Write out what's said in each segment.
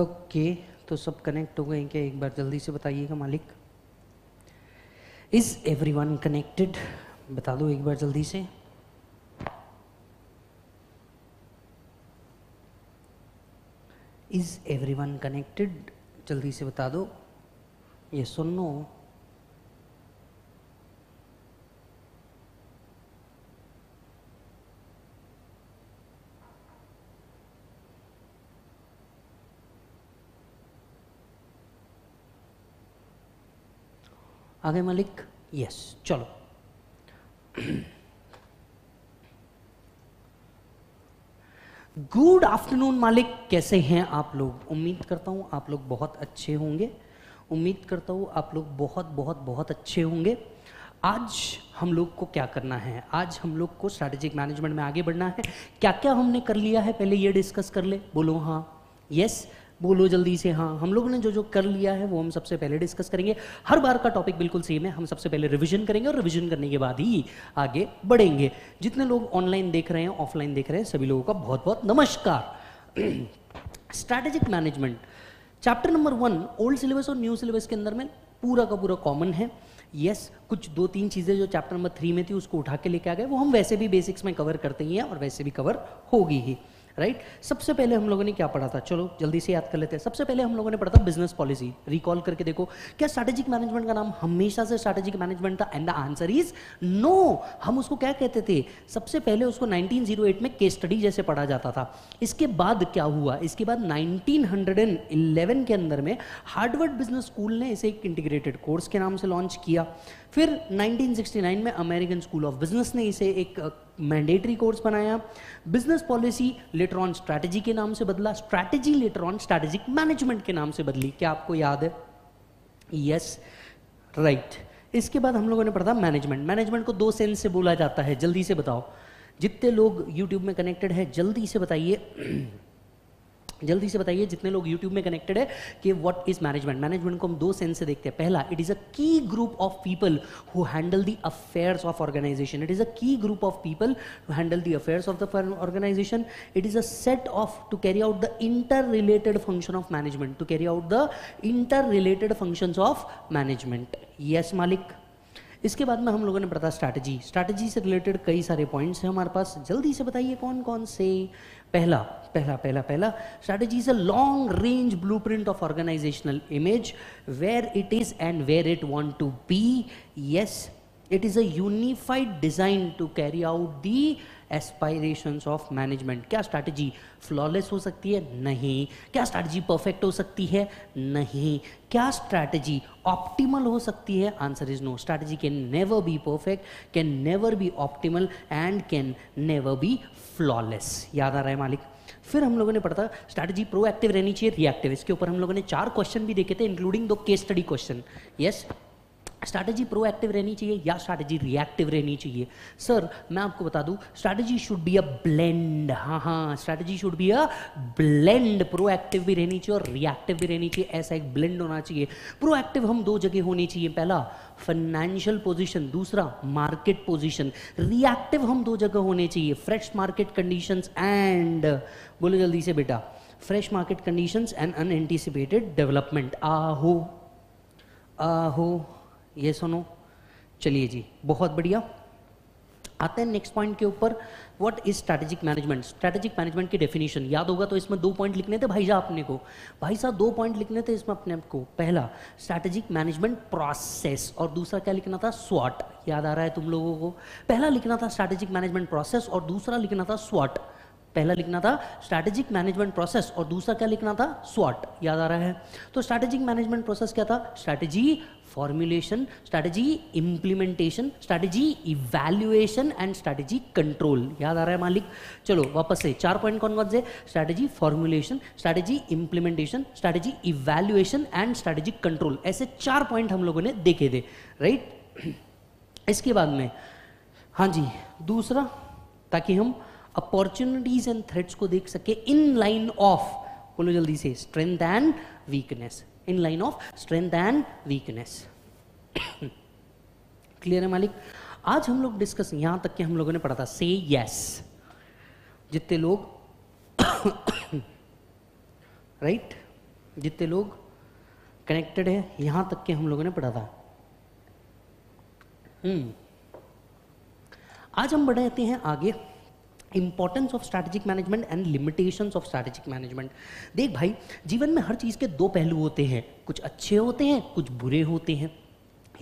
Okay तो सब connect हो गए क्या? एक बार जल्दी से बताइएगा मालिक। इज़ एवरी वन कनेक्टेड बता दो एक बार जल्दी से। इज़ एवरी वन कनेक्टेड जल्दी से बता दो। ये सुनो आगे मालिक? यस चलो। गुड आफ्टरनून मालिक, कैसे हैं आप लोग? उम्मीद करता हूँ आप लोग बहुत अच्छे होंगे। उम्मीद करता हूँ आप लोग बहुत बहुत बहुत अच्छे होंगे। आज हम लोग को क्या करना है? आज हम लोग को स्ट्रैटेजिक मैनेजमेंट में आगे बढ़ना है। क्या क्या हमने कर लिया है? पहले ये डिस्कस कर ले। बोलो हाँ यस बोलो जल्दी से हाँ हम लोगों ने जो जो कर लिया है वो हम सबसे पहले डिस्कस करेंगे। हर बार का टॉपिक बिल्कुल सेम है हम सबसे पहले रिवीजन करेंगे और रिवीजन करने के बाद ही आगे बढ़ेंगे। जितने लोग ऑनलाइन देख रहे हैं ऑफलाइन देख रहे हैं सभी लोगों का बहुत बहुत नमस्कार। Strategic management chapter number one old syllabus और न्यू सिलेबस के अंदर में पूरा का पूरा कॉमन है। यस yes, कुछ दो तीन चीज़ें जो चैप्टर नंबर थ्री में थी उसको उठा के लेके आ गए वो हम वैसे भी बेसिक्स में कवर करते ही हैं और वैसे भी कवर होगी ही। Right right? सबसे पहले हम लोगों ने क्या पढ़ा था? चलो, जल्दी से याद कर लेते हैं। सबसे पहले हम लोगों ने पढ़ा था बिज़नेस पॉलिसी रिकॉल करके देखो, क्या स्ट्रैटेजिक मैनेजमेंट का नाम हमेशा से स्ट्रैटेजिक मैनेजमेंट था? And the answer is no हम उसको क्या कहते थे? सबसे पहले उसको 1908 में केस स्टडी जैसे पढ़ा जाता था। इसके बाद क्या हुआ? इसके बाद 1911 के अंदर में हार्डवर्ड बिज़नेस स्कूल ने इसे एक इंटीग्रेटेड कोर्स के नाम से लॉन्च किया। फिर 1969 में अमेरिकन स्कूल ऑफ़ बिज़नेस ने इसे एक मैंडेटरी कोर्स बनाया। Business policy later on strategy के नाम से बदला। Strategy later on strategic management के नाम से बदली। क्या आपको याद है? Yes yes, right right. इसके बाद हम लोगों ने पढ़ा मैनेजमेंट मैनेजमेंट को दो सेंस से बोला जाता है। जल्दी से बताओ। जितने लोग यूट्यूब में कनेक्टेड है जल्दी से बताइए। जल्दी से बताइए, जितने लोग YouTube में कनेक्टेड है, कि व्हाट इज़ मैनेजमेंट मैनेजमेंट को हम दो सेंस से देखते हैं। पहला it is a key group of people who handle the affairs of organisation it is a key group of people who handle the affairs of the organisation it is a set of to carry out the interrelated function of management to carry out the interrelated function of management yes मालिक इसके बाद में हम लोगों ने बताया strategy strategy से related कई सारे पॉइंट्स हैं हमारे पास. जल्दी से बताइए कौन कौन से? पहला पहला पहला पहला. Strategy is a long range blueprint of organisational image where it is and where it want to be yes it is a unified design to carry out the aspirations of management क्या strategy flawless हो सकती है? नहीं. क्या strategy perfect हो सकती है? नहीं. क्या स्ट्रैटेजी ऑप्टिमल हो सकती है? Answer is no strategy can never be perfect can never be optimal and can never be flawless याद आ रहा है मालिक? फिर हम लोगों ने पढ़ा था स्ट्रैटेजी प्रोएक्टिव रहनी चाहिए रिएक्टिव इसके ऊपर हम लोगों ने चार क्वेश्चन भी देखे थे इंक्लूडिंग दो case study question yes strategy proactive रहनी चाहिए या स्ट्रैटेजी रिएक्टिव रहनी चाहिए? सर मैं आपको बता दूँ strategy should be a blend हाँ हाँ strategy should be a blend proactive भी रहनी चाहिए और रिएक्टिव भी रहनी चाहिए. ऐसा एक ब्लेंड होना चाहिए. प्रोएक्टिव हम दो जगह होनी चाहिए. पहला फाइनेंशियल पोजीशन दूसरा मार्केट पोजीशन रिएक्टिव हम दो जगह होने चाहिए. फ्रेश मार्केट कंडीशंस एंड बोलो जल्दी से बेटा. Fresh market conditions and unanticipated development आहो आहो. ये सुनो। चलिए जी, बहुत बढ़िया। आते हैं नेक्स्ट पॉइंट के ऊपर। What is strategic management strategic management की डेफिनेशन याद होगा तो इसमें दो पॉइंट लिखने थे भाई साहब अपने को। भाई साहब, दो पॉइंट लिखने थे इसमें अपने को। पहला स्ट्रैटेजिक मैनेजमेंट प्रोसेस और दूसरा क्या लिखना था? स्वाट याद आ रहा है तुम लोगों को? पहला लिखना था स्ट्रैटेजिक मैनेजमेंट प्रोसेस और दूसरा लिखना था स्वॉट पहला लिखना था स्ट्रैटेजिक मैनेजमेंट प्रोसेस और दूसरा क्या लिखना था? स्वॉट याद आ रहा है। तो स्ट्रैटेजिक मैनेजमेंट प्रोसेस क्या था? Strategy formulation strategy implementation strategy evaluation and strategy control याद आ रहा है मालिक? चलो, वापस से, चार पॉइंट कौन कौन से? Strategy formulation strategy implementation strategy evaluation and strategy control ऐसे चार पॉइंट हम लोगों ने देखे थे राइट इसके बाद में हाँ जी, दूसरा, ताकि हम अपॉर्चुनिटीज़ एंड थ्रेट्स को देख सके इन लाइन ऑफ़ बोलो जल्दी से strength and weakness in line of strength and weakness clear है मालिक? आज हम लोग डिस्कस यहाँ तक कि हम लोगों ने पढ़ा था से यस जितने लोग राइट right? जितने लोग कनेक्टेड है, यहाँ तक के हम लोगों ने पढ़ा था. हम्म। आज हम बढ़ते हैं आगे. Importance of strategic management and limitations of strategic management देख भाई जीवन में हर चीज़ के दो पहलू होते हैं। कुछ अच्छे होते हैं कुछ बुरे होते हैं।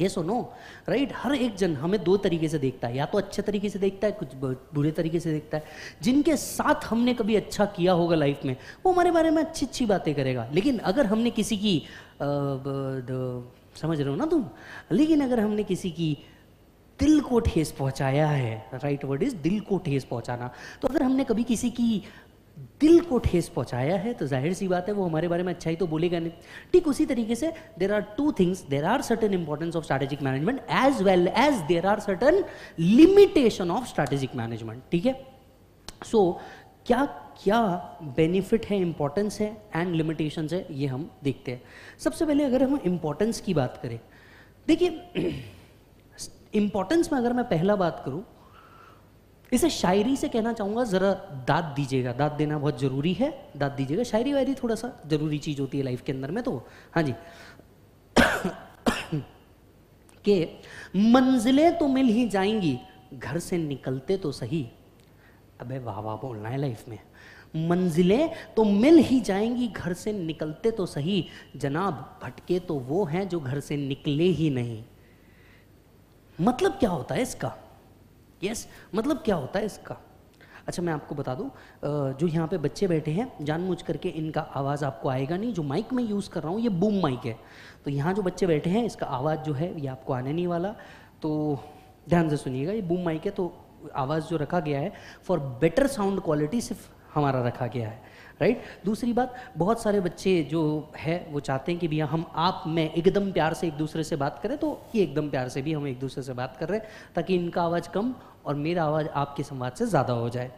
ये सुनो राइट हर एक जन हमें दो तरीके से देखता है। या तो अच्छे तरीके से देखता है कुछ बुरे तरीके से देखता है। जिनके साथ हमने कभी अच्छा किया होगा लाइफ में वो हमारे बारे में अच्छी अच्छी बातें करेगा। लेकिन अगर हमने किसी की आ, ब, द, समझ रहे हो ना तुम? लेकिन अगर हमने किसी की दिल को ठेस पहुँचाया है राइट वर्ड इज़ दिल को ठेस पहुंचाना। तो अगर हमने कभी किसी की दिल को ठेस पहुँचाया है तो ज़ाहिर सी बात है वो हमारे बारे में अच्छा ही तो बोलेगा नहीं। ठीक उसी तरीके से there are two things there are certain importance of strategic management as well as there are certain limitation of strategic management ठीक है? सो क्या क्या बेनिफिट है इंपॉर्टेंस है एंड लिमिटेशन है, ये हम देखते हैं। सबसे पहले अगर हम इंपॉर्टेंस की बात करें, देखिए इंपॉर्टेंस में अगर मैं पहला बात करूँ, इसे शायरी से कहना चाहूँगा, ज़रा दाद दीजिएगा। दाद देना बहुत ज़रूरी है। दाद दीजिएगा। शायरी वायरी थोड़ा सा ज़रूरी चीज़ होती है लाइफ के अंदर में तो। हाँ जी। के मंजिलें तो मिल ही जाएँगी, घर से निकलते तो सही। अबे वाह वाह, बोलना है लाइफ में। मंजिलें तो मिल ही जाएँगी, घर से निकलते तो सही। जनाब, भटके तो वो हैं जो घर से निकले ही नहीं। मतलब क्या होता है इसका? यस yes, मतलब क्या होता है इसका? अच्छा मैं आपको बता दूँ जो यहाँ पे बच्चे बैठे हैं जानबूझ करके इनका आवाज़ आपको आएगा नहीं जो माइक मैं यूज़ कर रहा हूँ ये बूम माइक है। तो यहाँ जो बच्चे बैठे हैं इसका आवाज़ जो है ये आपको आने नहीं वाला। तो ध्यान से सुनिएगा ये बूम माइक है तो आवाज़ जो रखा गया है फॉर बेटर साउंड क्वालिटी सिर्फ़ हमारा रखा गया है। राइट दूसरी बात, बहुत सारे बच्चे जो है, वो चाहते हैं कि भैया हम आप, में एकदम प्यार से एक दूसरे से बात करें तो ये एकदम प्यार से भी हम एक दूसरे से बात कर रहे हैं, ताकि इनका आवाज़ कम और मेरा आवाज़ आपके संवाद से ज़्यादा हो जाए।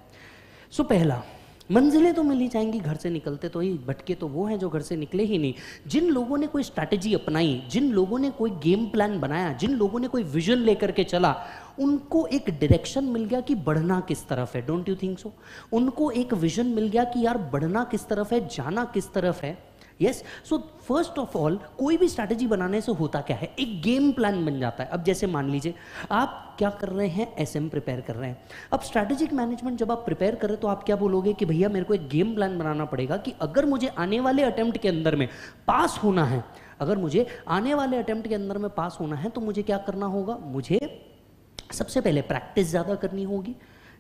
सो पहला मंजिलें तो मिल ही जाएँगी, घर से निकलते तो ही, भटके तो वो हैं जो घर से निकले ही नहीं। जिन लोगों ने कोई स्ट्रैटेजी अपनाई, जिन लोगों ने कोई गेम प्लान बनाया, जिन लोगों ने कोई विजन लेकर के चला, उनको एक डायरेक्शन मिल गया कि बढ़ना किस तरफ़ है। डोंट यू थिंक सो उनको एक विजन मिल गया कि यार, बढ़ना किस तरफ़ है, जाना किस तरफ़ है। Yes so first of all कोई भी स्ट्रैटेजी बनाने से होता क्या है? एक गेम प्लान बन जाता है। अब जैसे मान लीजिए, आप क्या कर रहे हैं? एस एम प्रिपेयर कर रहे हैं। अब स्ट्रैटेजिक मैनेजमेंट जब आप प्रिपेयर कर रहे तो आप क्या बोलोगे कि भैया, मेरे को एक गेम प्लान बनाना पड़ेगा कि अगर मुझे आने वाले अटेम्प्ट के अंदर में पास होना है, अगर मुझे आने वाले अटेम्प्ट के अंदर में पास होना है तो मुझे क्या करना होगा? मुझे सबसे पहले प्रैक्टिस ज़्यादा करनी होगी।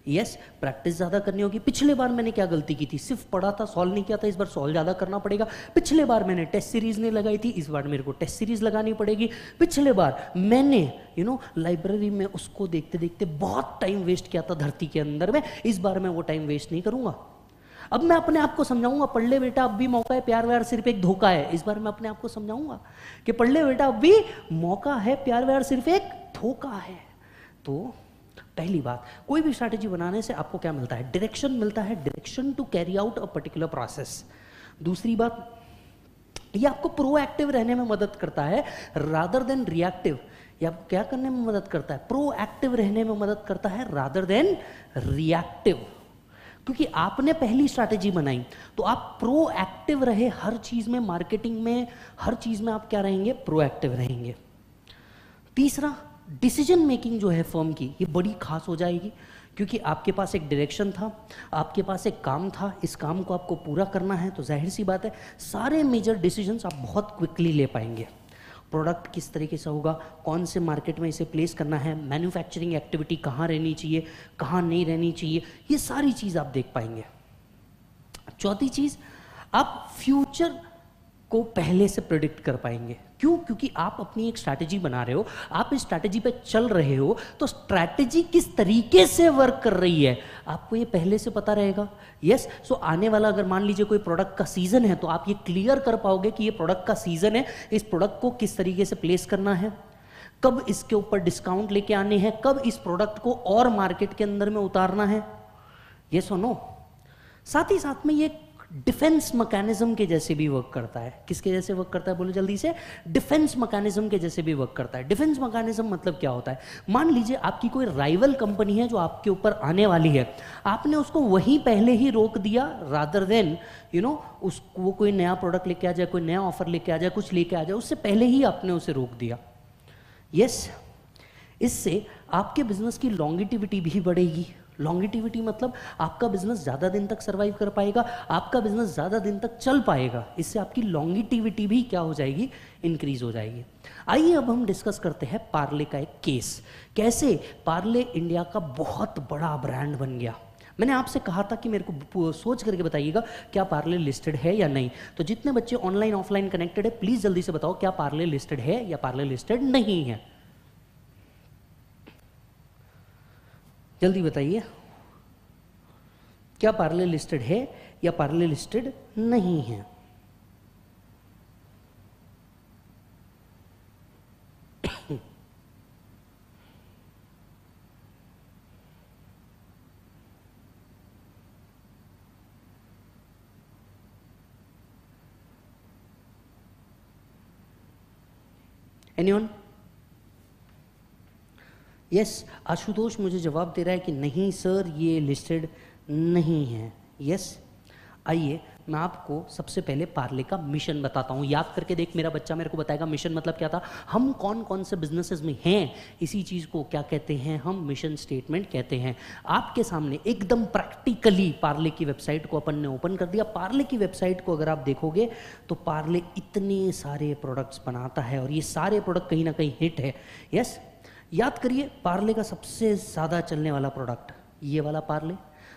यस प्रैक्टिस ज़्यादा करनी होगी। पिछले बार मैंने क्या गलती की थी? सिर्फ़ पढ़ा था सॉल्व नहीं किया था, इस बार सॉल्व ज़्यादा करना पड़ेगा। पिछले बार मैंने टेस्ट सीरीज़ नहीं लगाई थी, इस बार मेरे को टेस्ट सीरीज़ लगानी पड़ेगी। पिछले बार मैंने यू नो लाइब्रेरी में उसको देखते देखते बहुत टाइम वेस्ट किया था धरती के अंदर में। इस बार मैं वो टाइम वेस्ट नहीं करूँगा। अब मैं अपने आप को समझाऊँगा पढ़ ले बेटा अब भी मौका है प्यार व्यार सिर्फ़ एक धोखा है। इस बार मैं अपने आप को समझाऊँगा कि पढ़ ले बेटा अब भी मौका है प्यार व्यार सिर्फ़ एक धोखा है। तो पहली बात, कोई भी स्ट्रैटेजी बनाने से आपको क्या मिलता है? डायरेक्शन मिलता है direction to carry out a particular process दूसरी बात, ये आपको प्रोएक्टिव रहने में मदद करता है रादर देन रिएक्टिव ये आपको क्या करने में मदद करता है? प्रोएक्टिव रहने में मदद करता है रादर देन रिएक्टिव क्योंकि आपने पहली स्ट्रैटेजी बनाई तो आप प्रोएक्टिव रहे, हर चीज़ में मार्केटिंग में, हर चीज़ में आप क्या रहेंगे? प्रोएक्टिव रहेंगे. तीसरा डिसीज़न मेकिंग जो है फर्म की, ये बड़ी खास हो जाएगी, क्योंकि आपके पास एक डायरेक्शन था, आपके पास एक काम था, इस काम को आपको पूरा करना है तो ज़ाहिर सी बात है, सारे मेजर डिसीजंस आप बहुत क्विकली ले पाएँगे। प्रोडक्ट किस तरीके से होगा, कौन से मार्केट में इसे प्लेस करना है मैन्युफैक्चरिंग एक्टिविटी कहाँ रहनी चाहिए, कहाँ नहीं रहनी चाहिए, ये सारी चीज़ आप देख पाएँगे। चौथी चीज़, आप फ्यूचर को पहले से प्रिडिक्ट कर पाएँगे। क्यों? क्योंकि आप अपनी एक स्ट्रैटेजी बना रहे हो आप इस स्ट्रैटेजी पे चल रहे हो तो स्ट्रैटेजी किस तरीके से वर्क कर रही है आपको ये पहले से पता रहेगा। यस yes, सो so आने वाला अगर मान लीजिए कोई प्रोडक्ट का सीज़न है तो आप ये क्लियर कर पाओगे कि ये प्रोडक्ट का सीज़न है इस प्रोडक्ट को किस तरीके से प्लेस करना है। कब इसके ऊपर डिस्काउंट लेके आने हैं कब इस प्रोडक्ट को और मार्केट के अंदर में उतारना है। ये सुनो साथ ही साथ में ये डिफेंस मैकेनिज्म के जैसे भी वर्क करता है। किसके जैसे वर्क करता है? बोलो जल्दी से। डिफेंस मैकेनिज्म के जैसे भी वर्क करता है। डिफेंस मैकेनिज्म मतलब क्या होता है? मान लीजिए आपकी कोई राइवल कंपनी है जो आपके ऊपर आने वाली है। आपने उसको वहीं पहले ही रोक दिया रादर देन यू नो उस वो कोई नया प्रोडक्ट लेके आ जाए कोई नया ऑफ़र लेके आ जाए कुछ लेके आ जाए उससे पहले ही आपने उसे रोक दिया। यस yes, इससे आपके बिज़नेस की लॉन्गिटिविटी भी बढ़ेगी। लॉन्गिटिविटी मतलब आपका बिज़नेस ज़्यादा दिन तक सर्वाइव कर पाएगा, आपका बिज़नेस ज़्यादा दिन तक चल पाएगा। इससे आपकी लॉन्गिटिविटी भी क्या हो जाएगी? इंक्रीज हो जाएगी। आइए अब हम डिस्कस करते हैं पार्ले का एक केस कैसे पार्ले इंडिया का बहुत बड़ा ब्रांड बन गया? मैंने आपसे कहा था कि मेरे को सोच करके बताइएगा, क्या पार्ले लिस्टेड है या नहीं। तो जितने बच्चे ऑनलाइन ऑफलाइन कनेक्टेड है प्लीज़ जल्दी से बताओ, क्या पार्ले लिस्टेड है या पार्ले लिस्टेड नहीं है? जल्दी बताइए। क्या पार्ले लिस्टेड है या पार्ले लिस्टेड नहीं है? एनीवन यस आशुतोष मुझे जवाब दे रहा है कि नहीं सर ये लिस्टेड नहीं है। यस आइए, मैं आपको सबसे पहले पार्ले का मिशन बताता हूँ। याद करके देख, मेरा बच्चा मेरे को बताएगा मिशन मतलब क्या था। हम कौन कौन से बिजनेसेस में हैं, इसी चीज़ को क्या कहते हैं, हम मिशन स्टेटमेंट कहते हैं। आपके सामने एकदम प्रैक्टिकली पार्ले की वेबसाइट को अपन ने ओपन कर दिया। पार्ले की वेबसाइट को अगर आप देखोगे तो पार्ले इतने सारे प्रोडक्ट्स बनाता है और ये सारे प्रोडक्ट कहीं ना कहीं हिट है। यस याद करिए, पार्ले का सबसे ज़्यादा चलने वाला प्रोडक्ट ये वाला पार्ले,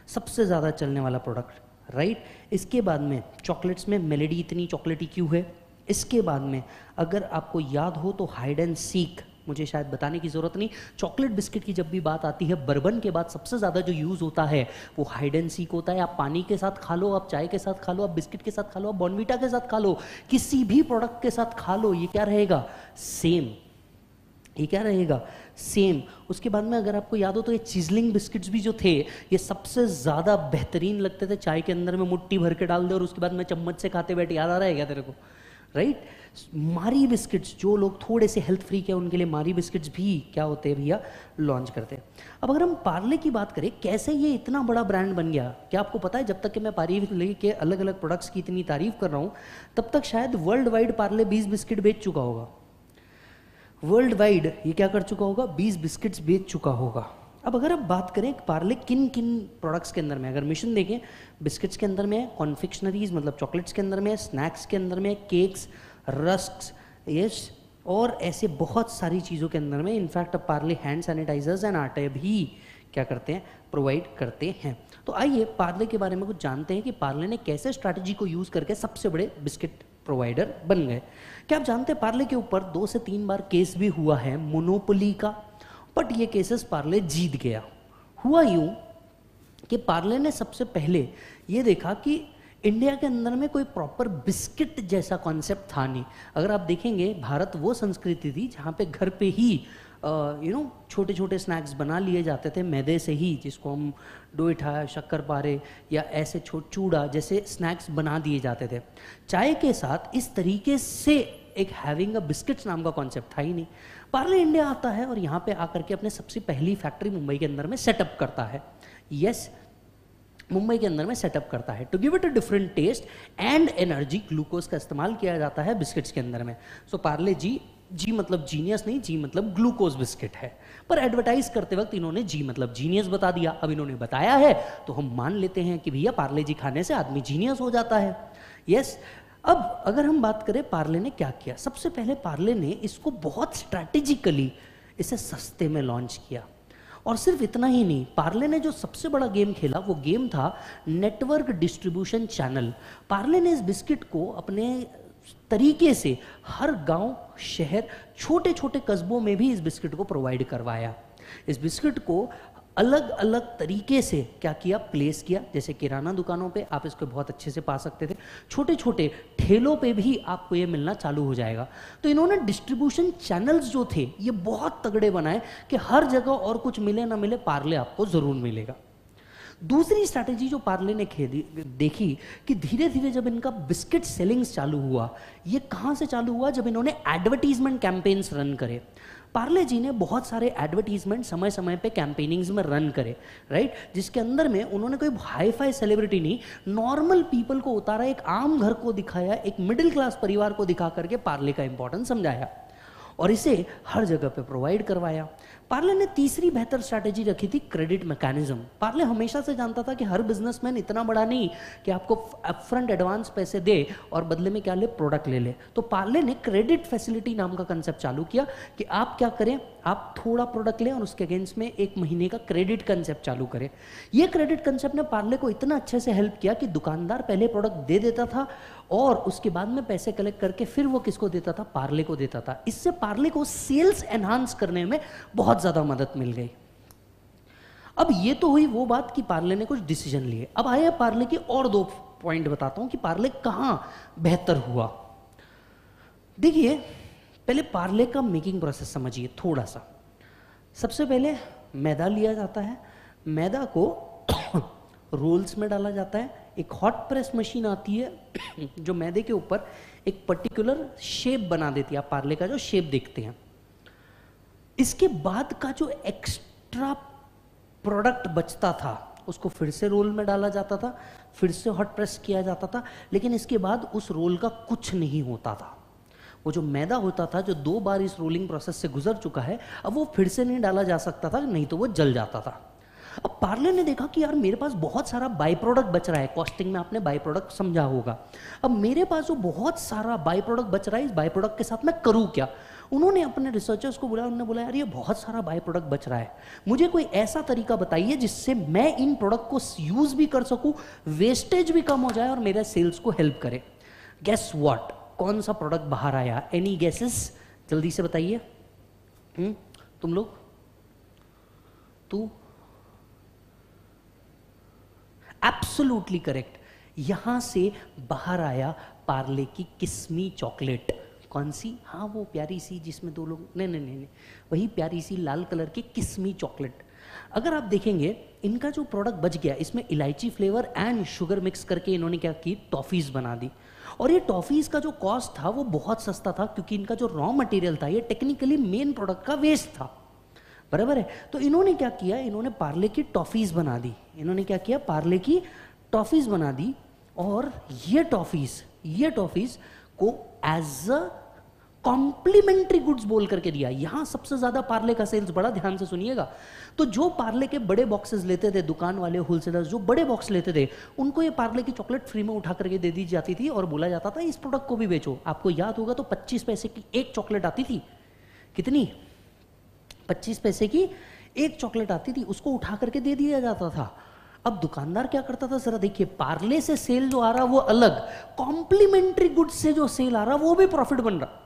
सबसे ज़्यादा चलने वाला प्रोडक्ट राइट इसके बाद में चॉकलेट्स में मेलेडी इतनी चॉकलेटी क्यों है? इसके बाद में अगर आपको याद हो तो हाइड एंड सीक मुझे शायद बताने की ज़रूरत नहीं। चॉकलेट बिस्किट की जब भी बात आती है बर्बन के बाद सबसे ज़्यादा जो यूज़ होता है, वो हाइड एंड सीक होता है। आप पानी के साथ खा लो, आप चाय के साथ खा लो, आप बिस्किट के साथ खा लो, आप बॉनवीटा के साथ खा लो, किसी भी प्रोडक्ट के साथ खा लो, ये क्या रहेगा? सेम ये क्या रहेगा? सेम उसके बाद में अगर आपको याद हो तो ये चिजलिंग बिस्किट्स भी जो थे, ये सबसे ज़्यादा बेहतरीन लगते थे। चाय के अंदर में मुट्ठी भर के डाल दे और उसके बाद में चम्मच से खाते बैठे। याद आ रहा है क्या तेरे को? राइट मारी बिस्किट्स जो लोग थोड़े से हेल्थ फ्री के उनके लिए मारी बिस्किट्स भी क्या होते हैं भैया? लॉन्च करते हैं। अब अगर हम पार्ले की बात करें, कैसे ये इतना बड़ा ब्रांड बन गया? क्या आपको पता है, जब तक कि मैं पार्ले के अलग अलग प्रोडक्ट्स की इतनी तारीफ़ कर रहा हूँ, तब तक शायद वर्ल्ड वाइड पार्ले बीस बिस्किट बेच चुका होगा। वर्ल्ड वाइड ये क्या कर चुका होगा? 20 बिस्किट्स बेच चुका होगा। अब अगर आप बात करें, पार्ले किन किन प्रोडक्ट्स के अंदर में? अगर मिशन देखें, बिस्किट्स के अंदर में है कॉन्फिक्शनरीज मतलब चॉकलेट्स के अंदर में स्नैक्स के अंदर में केक्स रस्क यस और ऐसे बहुत सारी चीज़ों के अंदर में इनफैक्ट अब पार्ले हैंड सैनिटाइजर्स एंड आटे भी क्या करते हैं प्रोवाइड करते हैं। तो आइए पार्ले के बारे में कुछ जानते हैं कि पार्ले ने कैसे स्ट्रैटेजी को यूज़ करके सबसे बड़े बिस्किट प्रोवाइडर बन गए। क्या आप जानते हैं पार्ले के ऊपर दो से तीन बार केस भी हुआ है मोनोपोली का? बट ये केसेस पार्ले जीत गया। हुआ यूँ कि पार्ले ने सबसे पहले ये देखा कि इंडिया के अंदर में कोई प्रॉपर बिस्किट जैसा कॉन्सेप्ट था नहीं। अगर आप देखेंगे, भारत वो संस्कृति थी जहाँ पे घर पे ही यू नो छोटे छोटे स्नैक्स बना लिए जाते थे मैदे से ही जिसको हम डोइठा शक्कर पारे या ऐसे छोट चूड़ा जैसे स्नैक्स बना दिए जाते थे। चाय के साथ इस तरीके से एक हैविंग अ बिस्किट्स नाम का कॉन्सेप्ट था ही नहीं। पार्ले इंडिया आता है और यहाँ पे आकर के अपने सबसे पहली फैक्ट्री मुंबई के अंदर में सेटअप करता है। यस yes, मुंबई के अंदर में सेटअप करता है। To give it a different taste and energy glucose का इस्तेमाल किया जाता है बिस्किट्स के अंदर में। So so, Parle G G मतलब जीनियस नहीं जी मतलब ग्लूकोज बिस्किट है। पर एडवर्टाइज करते वक्त इन्होंने जी मतलब जीनियस बता दिया। अब इन्होंने बताया है तो हम मान लेते हैं कि भैया पार्ले जी खाने से आदमी जीनियस हो जाता है। यस अब अगर हम बात करें पार्ले ने क्या किया? सबसे पहले पार्ले ने इसको बहुत स्ट्रैटेजिकली इसे सस्ते में लॉन्च किया। और सिर्फ़ इतना ही नहीं पार्ले ने जो सबसे बड़ा गेम खेला, वो गेम था नेटवर्क डिस्ट्रीब्यूशन चैनल पार्ले ने इस बिस्किट को अपने तरीके से हर गाँव, शहर छोटे छोटे कस्बों में भी इस बिस्किट को प्रोवाइड करवाया। इस बिस्किट को अलग अलग तरीके से क्या किया? प्लेस किया। जैसे किराना दुकानों पे आप इसको बहुत अच्छे से पा सकते थे। छोटे छोटे ठेलों पे भी आपको ये मिलना चालू हो जाएगा। तो इन्होंने डिस्ट्रीब्यूशन चैनल्स जो थे, ये बहुत तगड़े बनाए कि हर जगह और कुछ मिले ना मिले पार्ले आपको ज़रूर मिलेगा। दूसरी स्ट्रैटेजी जो पार्ले ने खेदी देखी कि धीरे धीरे जब इनका बिस्किट सेलिंग्स चालू हुआ, ये कहाँ से चालू हुआ? जब इन्होंने एडवर्टीजमेंट कैंपेन्स रन करे। पार्ले जी ने बहुत सारे एडवर्टीजमेंट समय समय पे कैंपेनिंग्स में रन करे राइट जिसके अंदर में उन्होंने कोई हाई फाई सेलिब्रिटी नहीं नॉर्मल पीपल को उतारा, एक आम घर को दिखाया, एक मिडिल क्लास परिवार को दिखा करके पार्ले का इंपॉर्टेंस समझाया और इसे हर जगह पे प्रोवाइड करवाया। पार्ले ने तीसरी बेहतर स्ट्रैटेजी रखी थी क्रेडिट मैकेनिज्म पार्ले हमेशा से जानता था कि हर बिजनेसमैन इतना बड़ा नहीं कि आपको अपफ्रंट एडवांस पैसे दे और बदले में क्या ले प्रोडक्ट ले ले। तो पार्ले ने क्रेडिट फैसिलिटी नाम का कंसेप्ट चालू किया कि आप क्या करें, आप थोड़ा प्रोडक्ट लें और उसके अगेंस्ट में एक महीने का क्रेडिट कंसेप्ट चालू करें। ये क्रेडिट कंसेप्ट ने पार्ले को इतना अच्छे से हेल्प किया कि दुकानदार पहले प्रोडक्ट दे देता था और उसके बाद में पैसे कलेक्ट करके फिर वो किसको देता था? पार्ले को देता था। इससे पार्ले को सेल्स एनहांस करने में बहुत ज़्यादा मदद मिल गई। अब ये तो हुई वो बात कि पार्ले ने कुछ डिसीज़न लिए। अब आए पार्ले की और दो पॉइंट बताता हूँ कि पार्ले कहाँ बेहतर हुआ। देखिए, पहले पार्ले का मेकिंग प्रोसेस समझिए थोड़ा सा। सबसे पहले मैदा लिया जाता है। मैदा को रोल्स में डाला जाता है। एक हॉट प्रेस मशीन आती है, जो मैदे के ऊपर एक पर्टिकुलर शेप बना देती है। आप पार्ले का जो शेप देखते हैं। इसके बाद का जो एक्स्ट्रा प्रोडक्ट बचता था, उसको फिर से रोल में डाला जाता था, फिर से हॉट प्रेस किया जाता था, लेकिन इसके बाद उस रोल का कुछ नहीं होता था। वो जो मैदा होता था, जो दो बार इस रोलिंग प्रोसेस से गुजर चुका है, अब वो फिर से नहीं डाला जा सकता था, नहीं तो वो जल जाता था। अब पार्ले ने देखा कि यार मेरे पास बहुत सारा बाई प्रोडक्ट बच रहा है। कॉस्टिंग में आपने बाई प्रोडक्ट समझा होगा। अब मेरे पास जो बहुत सारा बाई प्रोडक्ट बच रहा है इस बाई प्रोडक्ट के साथ मैं करूँ क्या? उन्होंने अपने रिसर्चर्स को बोला उन्होंने बोला यार ये बहुत सारा बाई प्रोडक्ट बच रहा है। मुझे कोई ऐसा तरीका बताइए जिससे मैं इन प्रोडक्ट को यूज़ भी कर सकूँ वेस्टेज भी कम हो जाए और मेरे सेल्स को हेल्प करे। गैस वॉट कौन सा प्रोडक्ट बाहर आया? एनी गेसेस जल्दी से बताइए। हम्म, तुम लोग? तू? एब्सोल्युटली करेक्ट यहाँ से बाहर आया पार्ले की किस्मी चॉकलेट। कौन सी? हाँ वो प्यारी सी जिसमें दो लोग नहीं नहीं नहीं वही प्यारी सी लाल कलर की किस्मी चॉकलेट। अगर आप देखेंगे, इनका जो प्रोडक्ट बच गया, इसमें इलायची फ्लेवर एंड शुगर मिक्स करके इन्होंने क्या की? टॉफीज बना दी। और ये टॉफीज का जो कॉस्ट था, वो बहुत सस्ता था, क्योंकि इनका जो रॉ मटेरियल था, ये टेक्निकली मेन प्रोडक्ट का वेस्ट था। बराबर है। तो इन्होंने क्या किया? इन्होंने पार्ले की टॉफीज बना दी। इन्होंने क्या किया? पार्ले की टॉफीज बना दी और ये टॉफीज ये टॉफीज को एज अ कॉम्प्लीमेंट्री गुड्स बोल करके दिया। यहाँ सबसे ज़्यादा पार्ले का सेल्स बड़ा ध्यान से सुनिएगा। तो जो पार्ले के बड़े बॉक्सेस लेते थे, दुकान वाले होलसेलर्स जो बड़े बॉक्स लेते थे, उनको ये पार्ले की चॉकलेट फ्री में उठा करके दे दी जाती थी और बोला जाता था, इस प्रोडक्ट को भी बेचो। आपको याद होगा तो 25 पैसे की एक चॉकलेट आती थी। कितनी? 25 पैसे की एक चॉकलेट आती थी, उसको उठा करके दे दिया जाता था। अब दुकानदार क्या करता था? जरा देखिए, पार्ले से सेल जो आ रहा, वो अलग। कॉम्प्लीमेंट्री गुड्स से जो सेल आ रहा, वो भी प्रॉफिट बन रहा।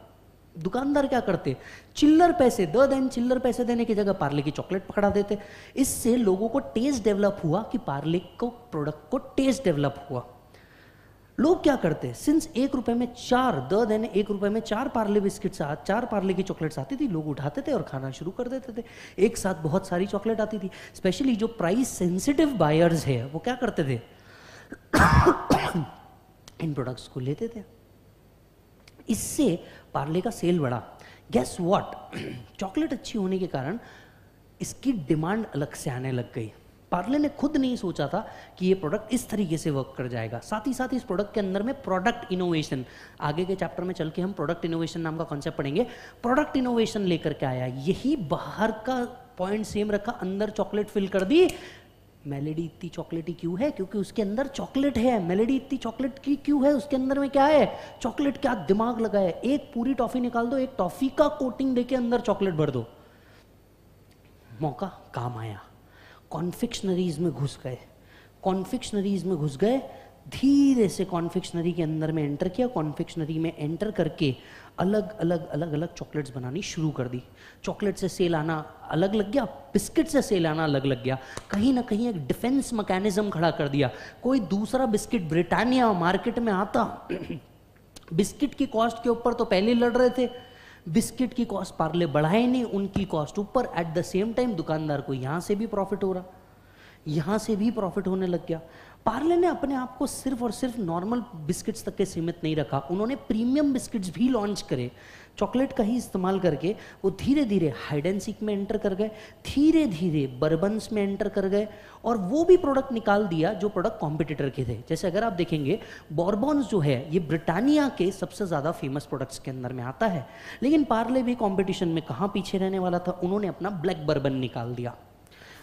दुकानदार क्या करते? चिल्लर पैसे, द देन चिल्लर पैसे देने की जगह पार्ले की चॉकलेट पकड़ा देते। इससे लोगों को टेस्ट डेवलप हुआ कि पार्ले को प्रोडक्ट को टेस्ट डेवलप हुआ। लोग क्या करते सिंस एक रुपए में चार, द देन एक रुपए में चार पार्ले बिस्किट चार पार्ले की चॉकलेट्स आती थी, लोग उठाते थे और खाना शुरू कर देते थे। एक साथ बहुत सारी चॉकलेट आती थी स्पेशली जो प्राइस सेंसिटिव बायर्स है, वो क्या करते थे? इन प्रोडक्ट्स को लेते थे। इससे पार्ले का सेल बढ़ा। गैस वॉट चॉकलेट अच्छी होने के कारण इसकी डिमांड अलग से आने लग गई। पार्ले ने खुद नहीं सोचा था कि ये प्रोडक्ट इस तरीके से वर्क कर जाएगा। साथ ही साथ इस प्रोडक्ट के अंदर में प्रोडक्ट इनोवेशन आगे के चैप्टर में चल के हम प्रोडक्ट इनोवेशन नाम का कॉन्सेप्ट पढ़ेंगे। प्रोडक्ट इनोवेशन लेकर के आया? यही बाहर का पॉइंट सेम रखा, अंदर चॉकलेट फिल कर दी। मेलेडी इतनी चॉकलेटी क्यों है? क्योंकि उसके अंदर चॉकलेट है। मेलेडी इतनी चॉकलेट की क्यों है? उसके अंदर में क्या है? चॉकलेट क्या दिमाग लगा है? एक पूरी टॉफी निकाल दो, एक टॉफी का कोटिंग देके अंदर चॉकलेट भर दो। मौका काम आया। कॉन्फिक्शनरीज में घुस गए। कॉन्फिक्शनरीज में घुस गए, धीरे से कॉन्फिक्शनरी के अंदर में एंटर किया कॉन्फिक्शनरी में एंटर करके अलग अलग अलग अलग चॉकलेट्स बनानी शुरू कर दी। चॉकलेट से सेल आना अलग लग गया बिस्किट से सेल आना अलग लग गया। कहीं ना कहीं एक डिफेंस मैकेनिज्म खड़ा कर दिया। कोई दूसरा बिस्किट ब्रिटानिया मार्केट में आता। बिस्किट की कॉस्ट के ऊपर तो पहले लड़ रहे थे। बिस्किट की कॉस्ट पार्ले बढ़ाए नहीं, उनकी कॉस्ट ऊपर। एट द सेम टाइम दुकानदार को यहाँ से भी प्रॉफिट हो रहा। यहाँ से भी प्रॉफिट होने लग गया। पार्ले ने अपने आप को सिर्फ़ और सिर्फ़ नॉर्मल बिस्किट्स तक के सीमित नहीं रखा। उन्होंने प्रीमियम बिस्किट्स भी लॉन्च करे। चॉकलेट का ही इस्तेमाल करके वो धीरे धीरे हाइड एंड सीक में एंटर कर गए धीरे धीरे बर्बन्स में एंटर कर गए और वो भी प्रोडक्ट निकाल दिया जो प्रोडक्ट कॉम्पिटिटर के थे। जैसे अगर आप देखेंगे बॉर्बॉन्स जो है, ये ब्रिटानिया के सबसे ज़्यादा फ़ेमस प्रोडक्ट्स के अंदर में आता है। लेकिन पार्ले भी कॉम्पिटिशन में कहाँ पीछे रहने वाला था? उन्होंने अपना ब्लैक बर्बन निकाल दिया।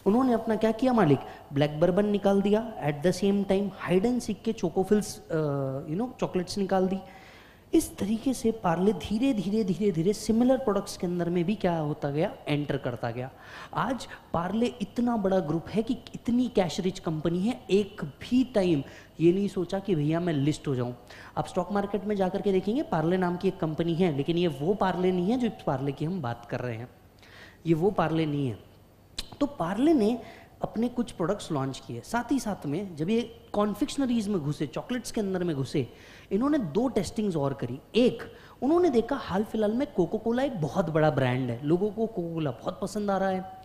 उन्होंने अपना क्या किया मालिक? ब्लैक बर्बन निकाल दिया। At the same time hide and seek के चोकोफिल्स यू नो चॉकलेट्स निकाल दी। इस तरीके से पार्ले धीरे धीरे धीरे धीरे सिमिलर प्रोडक्ट्स के अंदर में भी क्या होता गया? एंटर करता गया। आज पार्ले इतना बड़ा ग्रुप है कि इतनी कैश रिच कंपनी है, एक भी टाइम ये नहीं सोचा कि भैया मैं लिस्ट हो जाऊँ। आप स्टॉक मार्केट में जाकर के देखेंगे पार्ले नाम की एक कंपनी है, लेकिन ये वो पार्ले नहीं है जो पार्ले की हम बात कर रहे हैं। ये वो पार्ले नहीं है। तो पार्ले ने अपने कुछ प्रोडक्ट्स लॉन्च किए। साथ ही साथ में जब ये कॉन्फिक्शनरीज में घुसे चॉकलेट्स के अंदर में घुसे इन्होंने दो टेस्टिंग्स और करी। एक, उन्होंने देखा हाल फ़िलहाल में कोको कोला एक बहुत बड़ा ब्रांड है। लोगों को कोको कोला बहुत पसंद आ रहा है।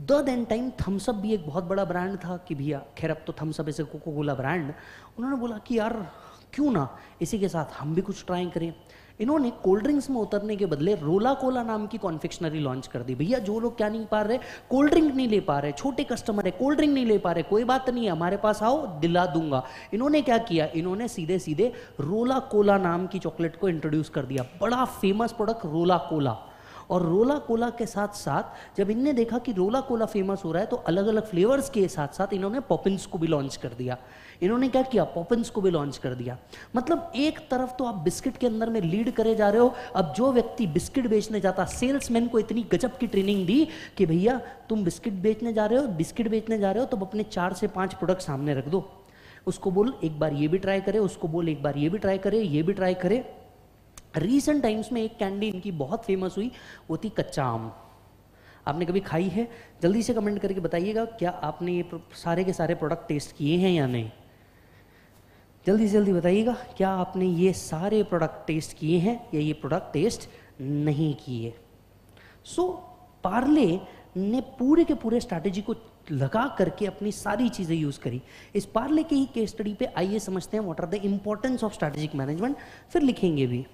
द देन टाइम थम्सअप भी एक बहुत बड़ा ब्रांड था कि भैया, खैर अब तो थम्सअप ऐसे कोको कोला ब्रांड उन्होंने बोला कि यार, क्यों ना? इसी के साथ हम भी कुछ ट्राई करें। इन्होंने कोल्ड ड्रिंक्स में उतरने के बदले रोला कोला नाम की कॉन्फिक्शनरी लॉन्च कर दी। भैया, जो लोग क्या नहीं पा रहे कोल्ड ड्रिंक नहीं ले पा रहे, छोटे कस्टमर है कोल्ड ड्रिंक नहीं ले पा रहे, कोई बात नहीं है, हमारे पास आओ, दिला दूँगा। इन्होंने क्या किया? इन्होंने सीधे सीधे रोला कोला नाम की चॉकलेट को इंट्रोड्यूस कर दिया। बड़ा फ़ेमस प्रोडक्ट रोला कोला और रोला कोला के साथ साथ, जब इनने देखा कि रोला कोला फ़ेमस हो रहा है तो अलग अलग फ्लेवर्स के साथ साथ इन्होंने पॉपिंस को भी लॉन्च कर दिया। इन्होंने क्या किया? पॉपिंस को भी लॉन्च कर दिया। मतलब एक तरफ़ तो आप बिस्किट के अंदर में लीड करे जा रहे हो। अब जो व्यक्ति बिस्किट बेचने जाता सेल्समैन को इतनी गजब की ट्रेनिंग दी कि भैया, तुम बिस्किट बेचने जा रहे हो, बिस्किट बेचने जा रहे हो तो अपने चार से पाँच प्रोडक्ट सामने रख दो। उसको बोल, एक बार ये भी ट्राई करे, उसको बोल, एक बार ये भी ट्राई करे, ये भी ट्राई करे। रीसेंट टाइम्स में एक कैंडी इनकी बहुत फ़ेमस हुई, वो थी कच्चा आम। आपने कभी खाई है? जल्दी से कमेंट करके बताइएगा, क्या आपने ये सारे के सारे प्रोडक्ट टेस्ट किए हैं या नहीं? जल्दी से जल्दी बताइएगा क्या आपने ये सारे प्रोडक्ट टेस्ट किए हैं या ये प्रोडक्ट टेस्ट नहीं किए? सो so, पार्ले ने पूरे के पूरे स्ट्रैटेजी को लगा करके अपनी सारी चीज़ें यूज़ करी। इस पार्ले के ही केस स्टडी पे आइए समझते हैं what are the importance of strategic management फिर लिखेंगे भी।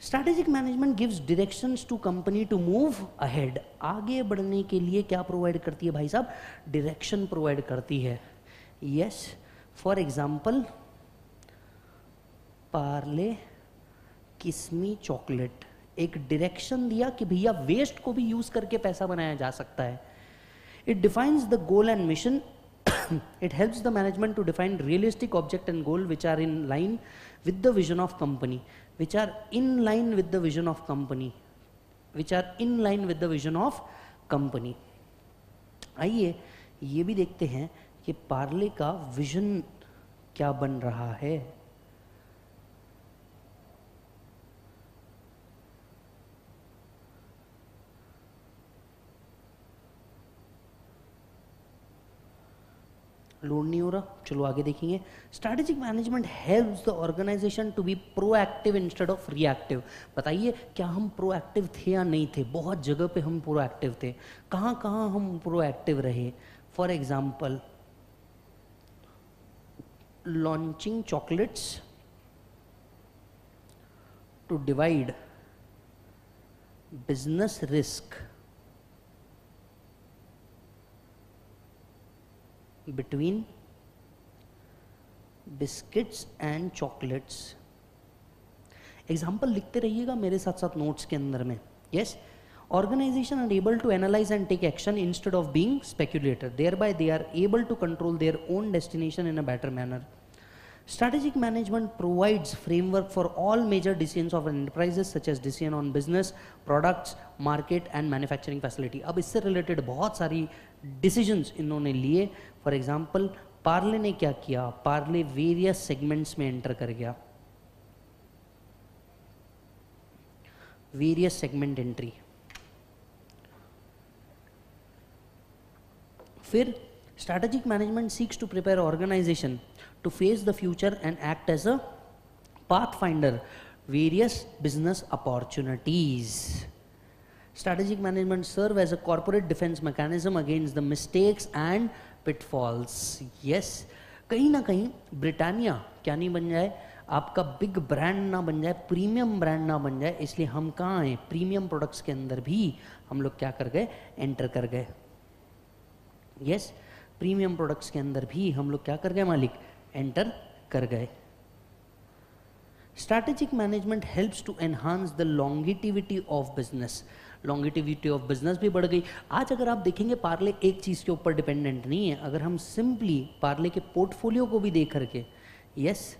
Strategic management gives directions to company to move ahead आगे बढ़ने के लिए क्या प्रोवाइड करती है भाई साहब? डायरेक्शन प्रोवाइड करती है। Yes for example Parle Kismi chocolate एक डायरेक्शन दिया कि भैया वेस्ट को भी यूज़ करके पैसा बनाया जा सकता है। It defines the goal and mission it helps the management to define realistic object and goal which are in line with the vision of company which are in line with the vision of company which are in line with the vision of company आइए, ये भी देखते हैं कि पार्ले का vision क्या बन रहा है। लोड नहीं हो रहा, चलो आगे देखेंगे। Strategic management helps the organization to be proactive instead of reactive बताइए, क्या हम प्रोएक्टिव थे या नहीं थे? बहुत जगह पे हम प्रोएक्टिव थे। कहाँ कहाँ हम प्रोएक्टिव रहे? For example launching chocolates to divide business risk between biscuits and chocolates example लिखते रहिएगा मेरे साथ साथ नोट्स के अंदर में yes organization are able to analyze and take action instead of being speculator thereby they are able to control their own destination in a better manner strategic management provides framework for all major decisions of enterprises such as decision on business products market and manufacturing facility अब इससे related बहुत सारी decisions इन्होंने लिए for example Parle ने क्या किया Parle various segments में एंटर कर गया वेरियस सेगमेंट एंट्री फिर strategic management seeks to prepare organization face the future and act as a path finder various business opportunities strategic management serve as a corporate defense mechanism against the mistakes and pitfalls yes कहीं ना कहीं Britannia क्या नहीं बन जाए? आपका big brand ना बन जाए प्रीमियम ब्रांड ना बन जाए, इसलिए हम कहाँ हैं? प्रीमियम प्रोडक्ट्स के अंदर भी हम लोग क्या कर गए? एंटर कर गए। यस प्रीमियम प्रोडक्ट्स के अंदर भी हम लोग क्या कर गए मालिक? एंटर कर गए strategic management helps to enhance the longevity of business longevity of business भी बढ़ गई। आज अगर आप देखेंगे पार्ले एक चीज़ के ऊपर डिपेंडेंट नहीं है। अगर हम सिंपली पार्ले के पोर्टफोलियो को भी देख करके यस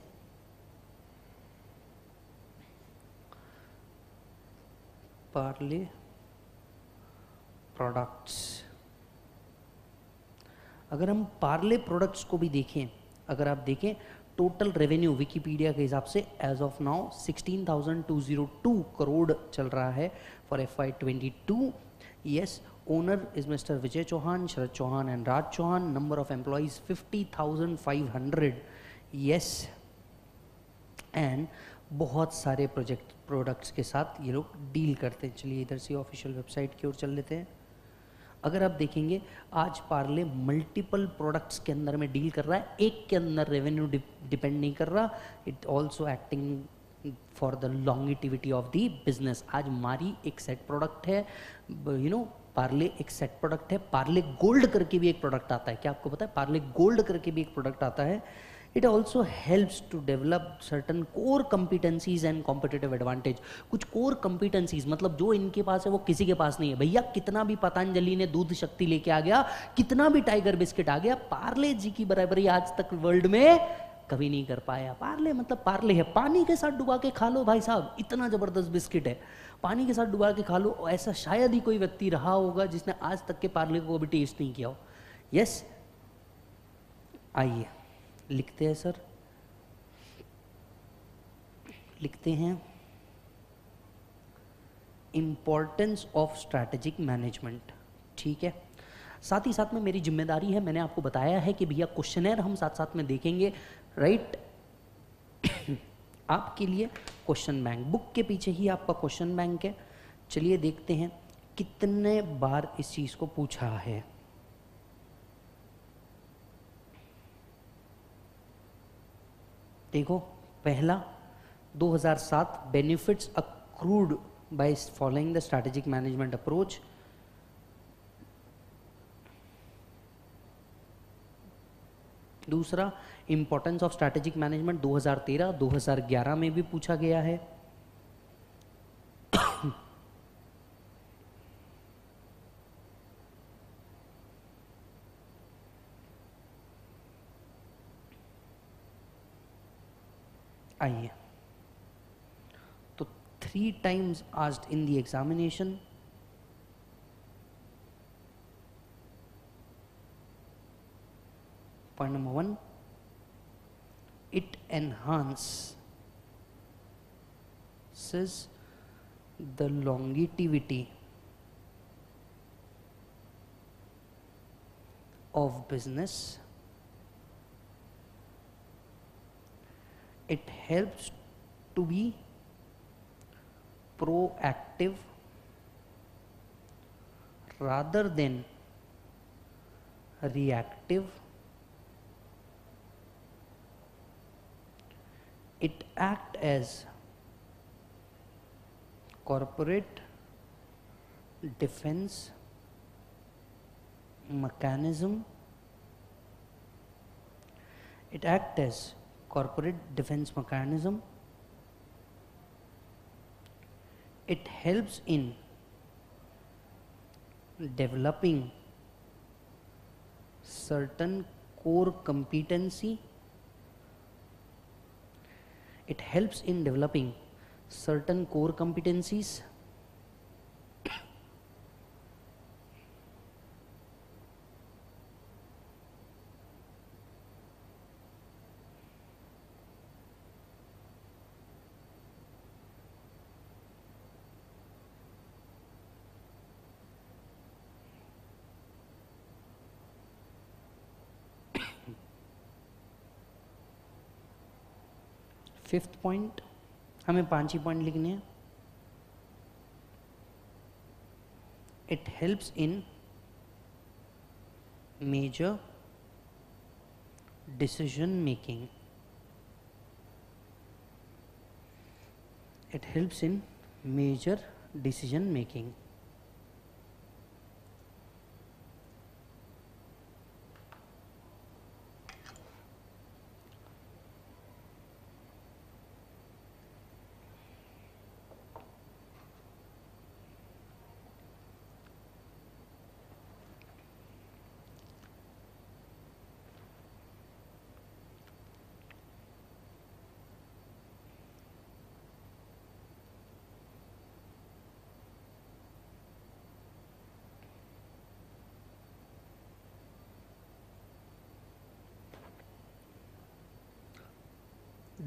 पार्ले प्रोडक्ट्स अगर हम पार्ले प्रोडक्ट्स को भी देखें अगर आप देखें टोटल रेवेन्यू विकीपीडिया के हिसाब से एज ऑफ़ नाउ 16,202 करोड़ चल रहा है for F I twenty two yes owner is mister Vijay Chauhan Sharad Chauhan and Raj Chauhan number of employees 50,500 yes and बहुत सारे प्रोजेक्ट प्रोडक्ट्स के साथ ये लोग डील करते हैं। चलिए इधर से ऑफिशियल वेबसाइट की ओर चल लेते हैं। अगर आप देखेंगे, आज पार्ले मल्टीपल प्रोडक्ट्स के अंदर में डील कर रहा है, एक के अंदर रेवेन्यू डिपेंड नहीं कर रहा it also acting for the longevity of the business आज मारी एक सेट प्रोडक्ट है यू नो पार्ले एक सेट प्रोडक्ट है, पार्ले गोल्ड करके भी एक प्रोडक्ट आता है। क्या आपको पता है? पार्ले गोल्ड करके भी एक प्रोडक्ट आता है। It also helps to develop certain core competencies and competitive advantage कुछ कोर कंपिटेंसीज मतलब जो इनके पास है, वो किसी के पास नहीं है। भैया, कितना भी पतंजलि ने दूध शक्ति लेके आ गया, कितना भी टाइगर बिस्किट आ गया, पार्ले जी की बराबरी आज तक वर्ल्ड में कभी नहीं कर पाया। पार्ले मतलब पार्ले है। पानी के साथ डुबा के खा लो भाई साहब, इतना ज़बरदस्त बिस्किट है। पानी के साथ डुबा के खा लो, ऐसा शायद ही कोई व्यक्ति रहा होगा जिसने आज तक के पार्ले को कभी टेस्ट नहीं किया हो। यस आइए। लिखते हैं सर? लिखते हैं। इंपॉर्टेंस ऑफ़ स्ट्रैटेजिक मैनेजमेंट ठीक है? साथ ही साथ में मेरी ज़िम्मेदारी है, मैंने आपको बताया है कि भैया क्वेश्चनर हम साथ साथ में देखेंगे राइट आपके लिए क्वेश्चन बैंक बुक के पीछे ही आपका क्वेश्चन बैंक है। चलिए देखते हैं कितने बार इस चीज़ को पूछा है। देखो, पहला 2007 benefits accrued by following the strategic management approach दूसरा इंपॉर्टेंस ऑफ़ स्ट्रैटेजिक मैनेजमेंट 2013 2011 में भी पूछा गया है। आइए तो three times asked in the examination point number one it enhances the longevity of business it helps to be proactive rather than reactive. It act as corporate defense mechanism. It act as corporate defense mechanism. It helps in developing certain core competency. It helps in developing certain core competencies fifth point हमें पाँच ही point लिखने हैं। It helps in major decision making it helps in major decision making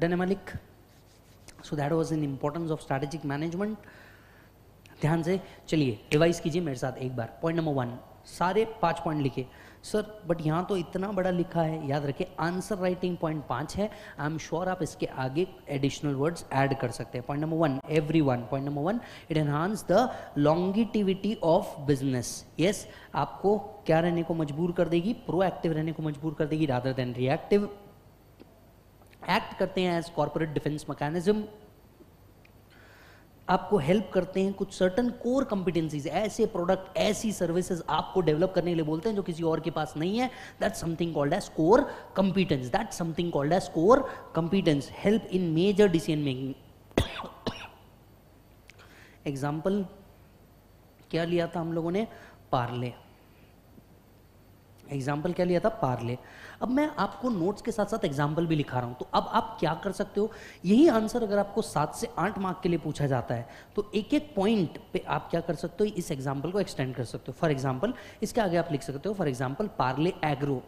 dynamic so that was an importance of strategic management. ध्यान से चलिए revise कीजिए मेरे साथ एक बार। पॉइंट नंबर वन सारे पाँच पॉइंट लिखे। सर बट यहाँ तो इतना बड़ा लिखा है, याद रखिए आंसर राइटिंग पॉइंट पाँच है। आई एम श्योर आप इसके आगे एडिशनल वर्ड्स ऐड कर सकते हैं। Point number one everyone point number one it enhance the longevity of business yes आपको क्या रहने को मजबूर कर देगी? प्रोएक्टिव रहने को मजबूर कर देगी रादर देन रिएक्टिव एक्ट करते हैं एज कॉर्पोरेट डिफेंस मैकेनिज्म आपको हेल्प करते हैं कुछ सर्टन कोर कंपिटेंसीज ऐसे प्रोडक्ट ऐसी सर्विसेज़ आपको डेवलप करने के लिए बोलते हैं जो किसी और के पास नहीं है। That something called as core competence that something called as core competence help in major decision making example क्या लिया था हम लोगों ने? पार्ले. एग्ज़ाम्पल क्या लिया था? पार्ले. अब मैं आपको नोट्स के साथ साथ एग्ज़ाम्पल भी लिखा रहा हूँ। तो अब आप क्या कर सकते हो? यही आंसर अगर आपको सात से आठ मार्क के लिए पूछा जाता है तो एक एक पॉइंट पे आप क्या कर सकते हो? इस एग्ज़ाम्पल को एक्सटेंड कर सकते हो। फॉर एग्ज़ाम्पल इसके आगे आप लिख सकते हो for example Parle Agro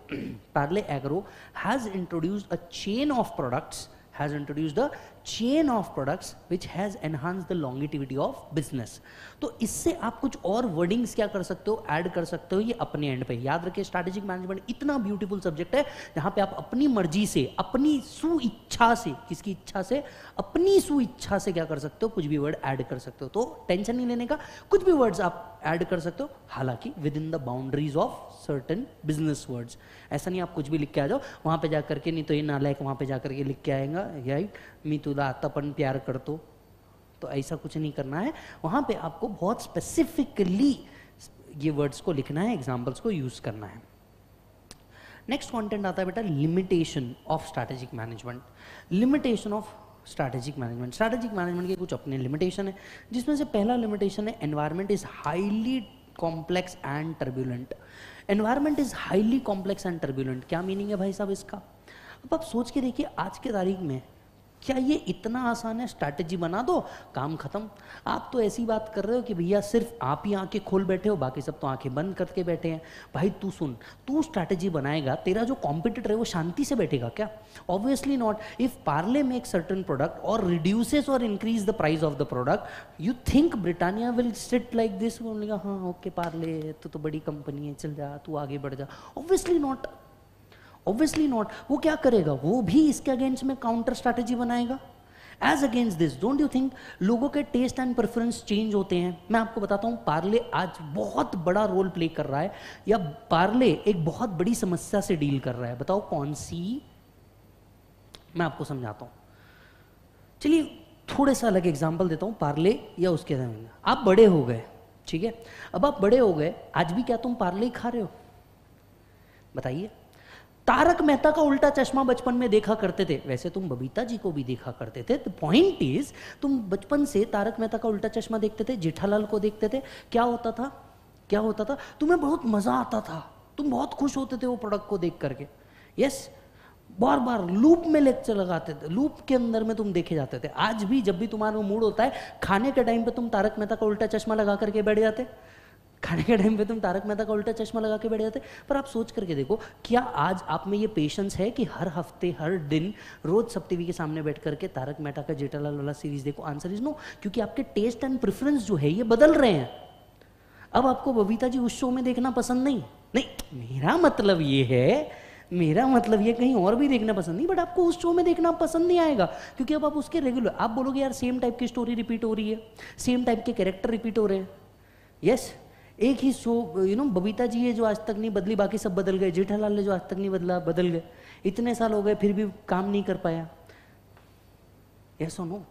Parle Agro has introduced a chain of products has introduced a chain of products which has enhanced the longevity of business. तो इससे आप कुछ और वर्डिंग्स क्या कर सकते हो ऐड कर सकते हो ये अपने एंड पे। याद रखिए स्ट्रैटेजिक मैनेजमेंट इतना ब्यूटीफुल सब्जेक्ट है, जहाँ पे आप अपनी मर्ज़ी से, अपनी सु इच्छा से, किसकी इच्छा से, अपनी सु इच्छा से क्या कर सकते हो, कुछ भी वर्ड ऐड कर सकते हो। तो टेंशन नहीं लेने का, कुछ भी वर्ड्स आप ऐड कर सकते हो, हालाँकि within the boundaries of certain business words ऐसा नहीं, आप कुछ भी लिख के आ जाओ, वहाँ पे जाकर के, नहीं तो ये नालायक वहाँ पे जाकर के लिख के आएगा राइट मी तुला आता पण प्यार करतो तो। ऐसा कुछ नहीं करना है। वहाँ पे आपको बहुत स्पेसिफिकली ये वर्ड्स को लिखना है एग्जाम्पल्स को यूज़ करना है। नेक्स्ट कंटेंट आता है बेटा limitation of strategic management limitation of strategic management strategic management के कुछ अपने लिमिटेशन है, जिसमें से पहला लिमिटेशन है environment is highly complex and turbulent environment is highly complex and turbulent क्या मीनिंग है भाई साहब इसका? अब आप सोच के देखिए, आज के तारीख में क्या ये इतना आसान है? स्ट्रैटेजी बना दो, काम खत्म। आप तो ऐसी बात कर रहे हो कि भैया सिर्फ़ आप ही आँखें खोल बैठे हो, बाकी सब तो आँखें बंद करके बैठे हैं। भाई तू सुन, तू स्ट्रैटेजी बनाएगा, तेरा जो कॉम्पिटिटर है वो शांति से बैठेगा क्या? Obviously not if Parle make certain product और रिड्यूसेस और increase the price of the product you think Britannia will sit like this हाँ ओके पार्ले तू तो बड़ी कंपनी है, चल जा, तू आगे बढ़ जा. ऑब्वियसली नॉट ऑब्वियसली नॉट वो क्या करेगा? वो भी इसके अगेंस्ट में काउंटर स्ट्रैटेजी बनाएगा? As against this don't you think लोगों के टेस्ट एंड प्रेफरेंस चेंज होते हैं? मैं आपको बताता हूँ पार्ले आज बहुत बड़ा रोल प्ले कर रहा है, या पार्ले एक बहुत बड़ी समस्या से डील कर रहा है। बताओ कौन सी? मैं आपको समझाता हूँ। चलिए, थोड़े सा अलग एग्ज़ाम्पल देता हूँ पार्ले या उसके आप बड़े हो गए, ठीक है? अब आप बड़े हो गए, आज भी क्या तुम पार्ले ही खा रहे हो? बताइए। तारक मेहता का उल्टा चश्मा बचपन में देखा करते थे। वैसे तुम बबीता जी को भी देखा करते थे। पॉइंट इज़ तुम बचपन से तारक मेहता का उल्टा चश्मा देखते थे, जेठालाल को देखते थे। क्या होता था? क्या होता था? तुम्हें बहुत मज़ा आता था। तुम बहुत खुश होते थे वो प्रोडक्ट को देख करके। यस बार बार लूप में लेक्चर लगाते थे। लूप के अंदर में तुम देखे जाते थे। आज भी जब भी तुम्हारा मूड होता है, खाने के टाइम पे तुम तारक मेहता का उल्टा चश्मा लगा करके बैठ जाते। खाने के टाइम पे तुम तारक मेहता का उल्टा चश्मा लगा के बैठ जाते, पर आप सोच करके देखो, क्या आज आप में ये पेशेंस है कि हर हफ़्ते, हर दिन, रोज सब टीवी के सामने बैठ करके तारक मेहता का जेठालाल वाला सीरीज़ देखो? आंसर इज़ नो क्योंकि आपके टेस्ट एंड प्रेफरेंस जो है, ये बदल रहे हैं। अब आपको बबीता जी उस शो में देखना पसंद नहीं? नहीं, मेरा मतलब ये है, मेरा मतलब ये कहीं और भी देखना पसंद नहीं बट आपको उस शो में देखना पसंद नहीं आएगा, क्योंकि अब आप उसके रेगुलर आप बोलोगे, यार सेम टाइप की स्टोरी रिपीट हो रही है सेम टाइप के कैरेक्टर रिपीट हो रहे हैं। यस एक ही show you know Babita ji है जो आज तक नहीं बदली, बाकी सब बदल गए। जेठालाल ने जो आज तक नहीं बदला, बदल गए। इतने साल हो गए, फिर भी काम नहीं कर पाया। ऐसा नो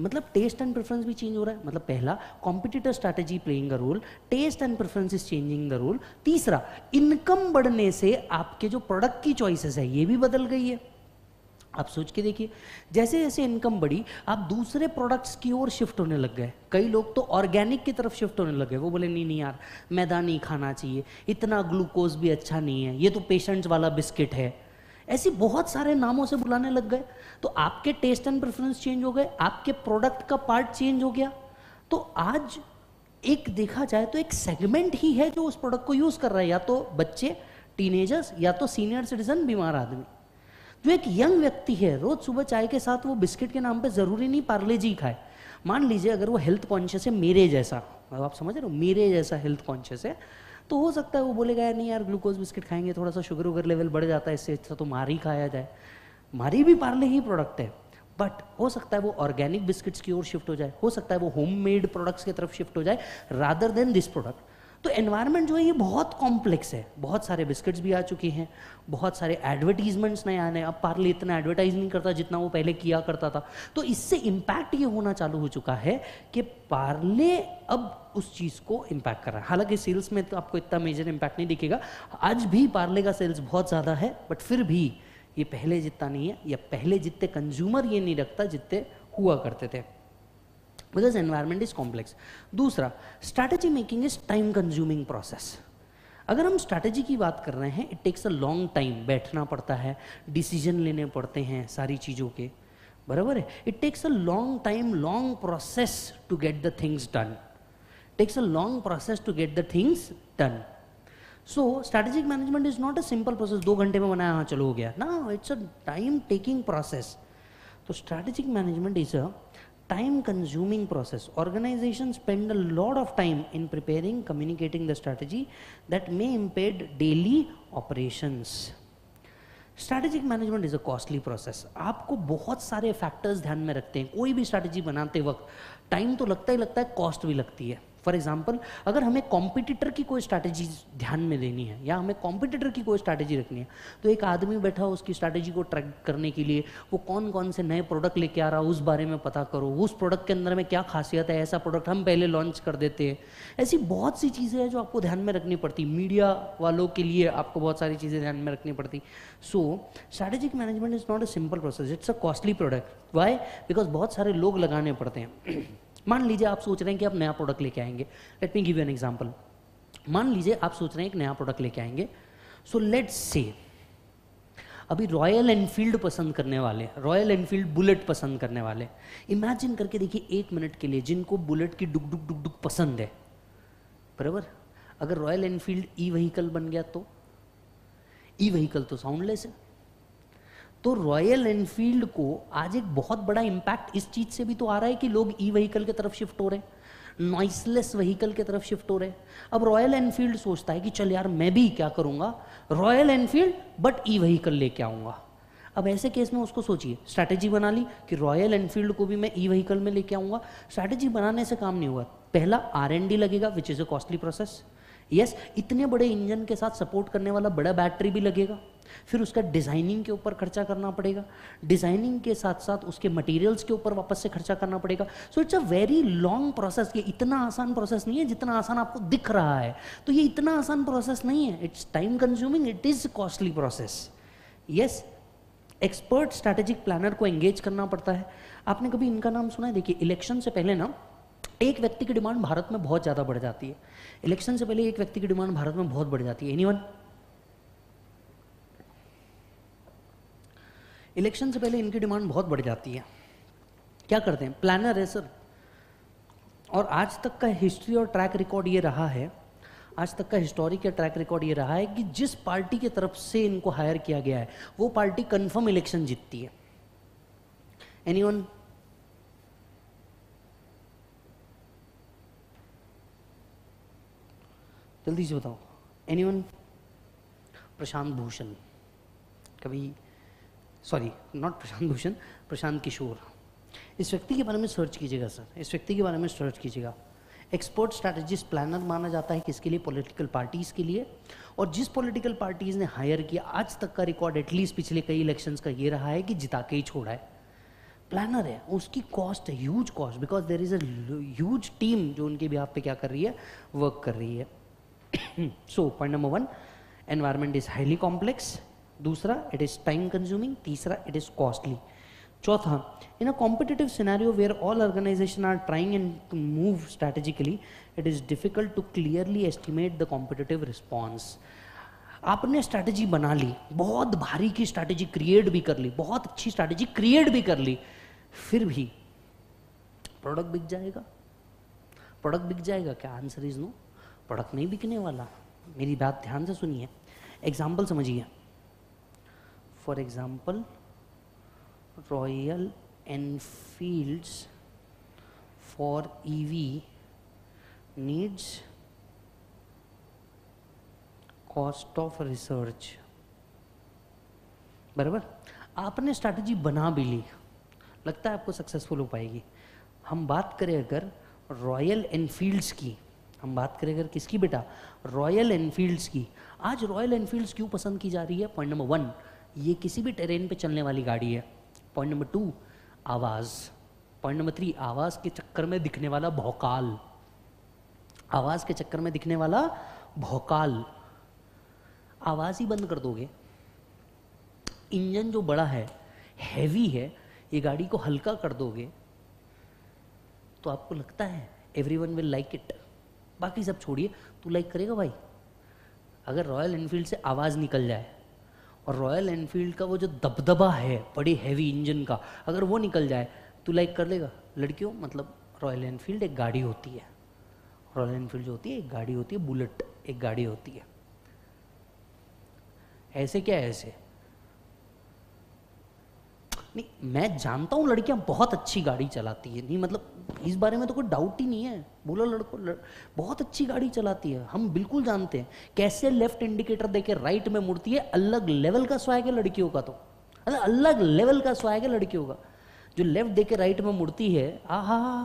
मतलब टेस्ट एंड प्रेफरेंस भी चेंज हो रहा है। मतलब पहला competitor strategy playing a role taste and preference is changing the role तीसरा इनकम बढ़ने से आपके जो प्रोडक्ट की चॉइसेस है, ये भी बदल गई है। आप सोच के देखिए, जैसे जैसे इनकम बढ़ी आप दूसरे प्रोडक्ट्स की ओर शिफ्ट होने लग गए। कई लोग तो ऑर्गेनिक की तरफ़ शिफ्ट होने लग गए। वो बोले, नहीं नहीं यार, मैदा नहीं खाना चाहिए। इतना ग्लूकोज भी अच्छा नहीं है। ये तो पेशेंट्स वाला बिस्किट है। ऐसी बहुत सारे नामों से बुलाने लग गए। तो आपके टेस्ट एंड प्रेफरेंस चेंज हो गए। आपके प्रोडक्ट का पार्ट चेंज हो गया। तो आज एक देखा जाए तो एक सेगमेंट ही है जो उस प्रोडक्ट को यूज़ कर रहा है। या तो बच्चे टीनेजर्स या तो सीनियर सिटीजन बीमार आदमी। जो एक यंग व्यक्ति है, रोज सुबह चाय के साथ वो बिस्किट के नाम पे ज़रूरी नहीं पार्ले जी खाए। मान लीजिए अगर वो हेल्थ कॉन्शियस है, मेरे जैसा आप समझ रहे हो, मेरे जैसा हेल्थ कॉन्शियस है तो हो सकता है वो बोलेगा, यार नहीं यार ग्लूकोज बिस्किट खाएँगे थोड़ा सा शुगर वुगर लेवल बढ़ जाता है, इससे अच्छा तो मारी खाया जाए। मारी भी पार्ले ही प्रोडक्ट है बट हो सकता है वो ऑर्गेनिक बिस्किट्स की ओर शिफ्ट हो जाए, हो सकता है वो होम मेड प्रोडक्ट्स की तरफ़ शिफ्ट हो जाए रादर देन दिस प्रोडक्ट तो एनवायरनमेंट जो है, ये बहुत कॉम्प्लेक्स है। बहुत सारे बिस्किट्स भी आ चुके हैं, बहुत सारे एडवर्टीजमेंट्स नए आने अब पार्ले इतना एडवर्टाइज नहीं करता जितना वो पहले किया करता था। तो इससे इम्पैक्ट ये होना चालू हो चुका है कि पार्ले अब उस चीज़ को इम्पैक्ट कर रहा है। हालाँकि सेल्स में तो आपको इतना मेजर इम्पैक्ट नहीं दिखेगा। आज भी पार्ले का सेल्स बहुत ज़्यादा है बट फिर भी ये पहले जितना नहीं है, या पहले जितने कंज्यूमर ये नहीं रखता, जितने हुआ करते थे। बिकॉज़ एनवायरमेंट इज़ कॉम्प्लेक्स दूसरा strategy making is time consuming process अगर हम स्ट्रैटेजी की बात कर रहे हैं it takes a long time बैठना पड़ता है डिसीज़न लेने पड़ते हैं सारी चीज़ों के। बराबर है? It takes a long time long process to get the things done takes a long process to get the things done so strategic management is not a simple process दो घंटे में बनाया हाँ चलो हो गया। ना it's a time taking process तो strategic management is a time consuming process. Organizations spend a lot of time in preparing, communicating the strategy that may impede daily operations. Strategic management is a costly process आपको बहुत सारे factors ध्यान में रखते हैं कोई भी स्ट्रैटेजी बनाते वक्त टाइम तो लगता ही लगता है कॉस्ट भी लगती है फॉर एग्ज़ाम्पल अगर हमें कॉम्पिटिटर की कोई स्ट्रैटेजी ध्यान में देनी है, या हमें कॉम्पिटिटर की कोई स्ट्रैटेजी रखनी है तो एक आदमी बैठा हो उसकी स्ट्रैटेजी को ट्रैक करने के लिए, वो कौन कौन से नए प्रोडक्ट लेके आ रहा है, उस बारे में पता करो, उस प्रोडक्ट के अंदर में क्या खासियत है, ऐसा प्रोडक्ट हम पहले लॉन्च कर देते हैं। ऐसी बहुत सी चीज़ें हैं जो आपको ध्यान में रखनी पड़ती मीडिया वालों के लिए आपको बहुत सारी चीज़ें ध्यान में रखनी पड़ती। So strategic management is not a simple process it's a costly product why because बहुत सारे लोग लगाने पड़ते हैं। मान लीजिए आप सोच रहे हैं कि आप नया प्रोडक्ट लेके आएँगे। Let me give an example मान लीजिए आप सोच रहे हैं एक नया प्रोडक्ट लेके आएँगे। सो लेट्स से अभी रॉयल एनफील्ड पसंद करने वाले रॉयल एनफील्ड बुलेट पसंद करने वाले इमेजिन करके देखिए एक मिनट के लिए जिनको बुलेट की डुक डुक डुक डुक पसंद है। बराबर? अगर रॉयल एनफील्ड ई व्हीकल बन गया तो? ई व्हीकल तो साउंडलेस है। तो रॉयल एनफील्ड को आज एक बहुत बड़ा इंपैक्ट इस चीज़ से भी तो आ रहा है कि लोग ई व्हीकल की तरफ़ शिफ्ट हो रहे हैं। नॉइसलेस व्हीकल की तरफ़ शिफ्ट हो रहे हैं। अब रॉयल एनफील्ड सोचता है कि चल यार, मैं भी क्या करूँगा? Royal Enfield but E vehicle लेके आऊँगा। अब ऐसे केस में उसको सोचिए। स्ट्रैटेजी बना ली कि रॉयल एनफील्ड को भी मैं ई व्हीकल में लेके आऊँगा। स्ट्रैटेजी बनाने से काम नहीं हुआ। पहला आर लगेगा which is a costly process yes इतने बड़े इंजन के साथ सपोर्ट करने वाला बड़ा बैटरी भी लगेगा। फिर उसका डिज़ाइनिंग के ऊपर खर्चा करना पड़ेगा। डिज़ाइनिंग के साथ साथ उसके मटेरियल्स के ऊपर वापस से खर्चा करना पड़ेगा। So it's a very long process ये इतना आसान प्रोसेस नहीं है जितना आसान आपको दिख रहा है। तो ये इतना आसान प्रोसेस नहीं है। It's time consuming it is costly process yes expert strategic planner को एंगेज करना पड़ता है। आपने कभी इनका नाम सुना है? देखिए इलेक्शन से पहले ना, एक व्यक्ति की डिमांड भारत में बहुत ज़्यादा बढ़ जाती है। इलेक्शन से पहले एक व्यक्ति की डिमांड भारत में बहुत बढ़ जाती है। एनीवन इलेक्शन से पहले इनकी डिमांड बहुत बढ़ जाती है। क्या करते हैं? प्लानर है सर। और आज तक का हिस्ट्री और ट्रैक रिकॉर्ड ये रहा है, आज तक का हिस्टोरिक या ट्रैक रिकॉर्ड ये रहा है कि जिस पार्टी की तरफ़ से इनको हायर किया गया है, वो पार्टी कंफर्म इलेक्शन जीतती है। एनीवन जल्दी से बताओ। एनीवन प्रशांत भूषण। कभी सॉरी नॉट प्रशांत भूषण, प्रशांत किशोर। इस व्यक्ति के बारे में सर्च कीजिएगा सर इस व्यक्ति के बारे में सर्च कीजिएगा। एक्सपर्ट स्ट्रैटेजिस्ट प्लानर माना जाता है किसके लिए? पॉलिटिकल पार्टीज़ के लिए। और जिस पॉलिटिकल पार्टीज़ ने हायर किया, आज तक का रिकॉर्ड एटलीस्ट पिछले कई इलेक्शंस का ये रहा है कि जिता के ही छोड़ा है। प्लानर है। उसकी कॉस्ट है huge cost because there is a huge team जो उनके भी आप पे क्या कर रही है? वर्क कर रही है। So point number one environment is highly complex दूसरा इट इज़ टाइम कंज्यूमिंग तीसरा इट इज़ कॉस्टली चौथा in a competitive scenario where all organization are trying and to move strategically it is difficult to clearly estimate the competitive response आपने strategy बना ली, बहुत भारी की strategy create भी कर ली, बहुत अच्छी स्ट्रैटेजी क्रिएट भी कर ली, फिर भी प्रोडक्ट बिक जाएगा? प्रोडक्ट बिक जाएगा? क्या आंसर इज़ नो प्रोडक्ट नहीं बिकने वाला। मेरी बात ध्यान से सुनिए। एग्ज़ाम्पल समझिए। For example Royal Enfields for EV needs cost of research बराबर? आपने स्ट्रैटेजी बना भी ली। लगता है आपको सक्सेसफुल हो पाएगी। हम बात करें अगर रॉयल एनफील्ड्स की। हम बात करें अगर किसकी बेटा? रॉयल एनफील्ड्स की। आज रॉयल एनफील्ड्स क्यों पसंद की जा रही है? पॉइंट नंबर वन ये किसी भी ट्रेन पे चलने वाली गाड़ी है। पॉइंट नंबर टू आवाज़। पॉइंट नंबर थ्री आवाज़ के चक्कर में दिखने वाला भौकाल। आवाज़ के चक्कर में दिखने वाला भौकाल। आवाज़ ही बंद कर दोगे। इंजन जो बड़ा है हैवी है, ये गाड़ी को हल्का कर दोगे। तो आपको लगता है everyone will like it बाकी सब छोड़िए। तू लाइक करेगा भाई। अगर रॉयल एनफील्ड से आवाज़ निकल जाए और रॉयल एनफील्ड का वो जो दबदबा है, बड़ी हैवी इंजन का, अगर वो निकल जाए तो लाइक कर लेगा। लड़कियों मतलब रॉयल एनफील्ड एक गाड़ी होती है। रॉयल एनफील्ड जो होती है, एक गाड़ी होती है, बुलेट एक गाड़ी होती है। ऐसे क्या है ऐसे? नहीं, मैं जानता हूँ लड़कियाँ बहुत अच्छी गाड़ी चलाती है। नहीं मतलब इस बारे में तो कोई डाउट ही नहीं है। बोला लड़को लड़, बहुत अच्छी गाड़ी चलाती है। हम बिल्कुल जानते हैं। कैसे लेफ़्ट इंडिकेटर देके राइट में मुड़ती है अलग लेवल का स्वैग है लड़कियों का तो। अलग लेवल का स्वैग है लड़कियों का। जो लेफ़्ट देके राइट में मुड़ती है आहा!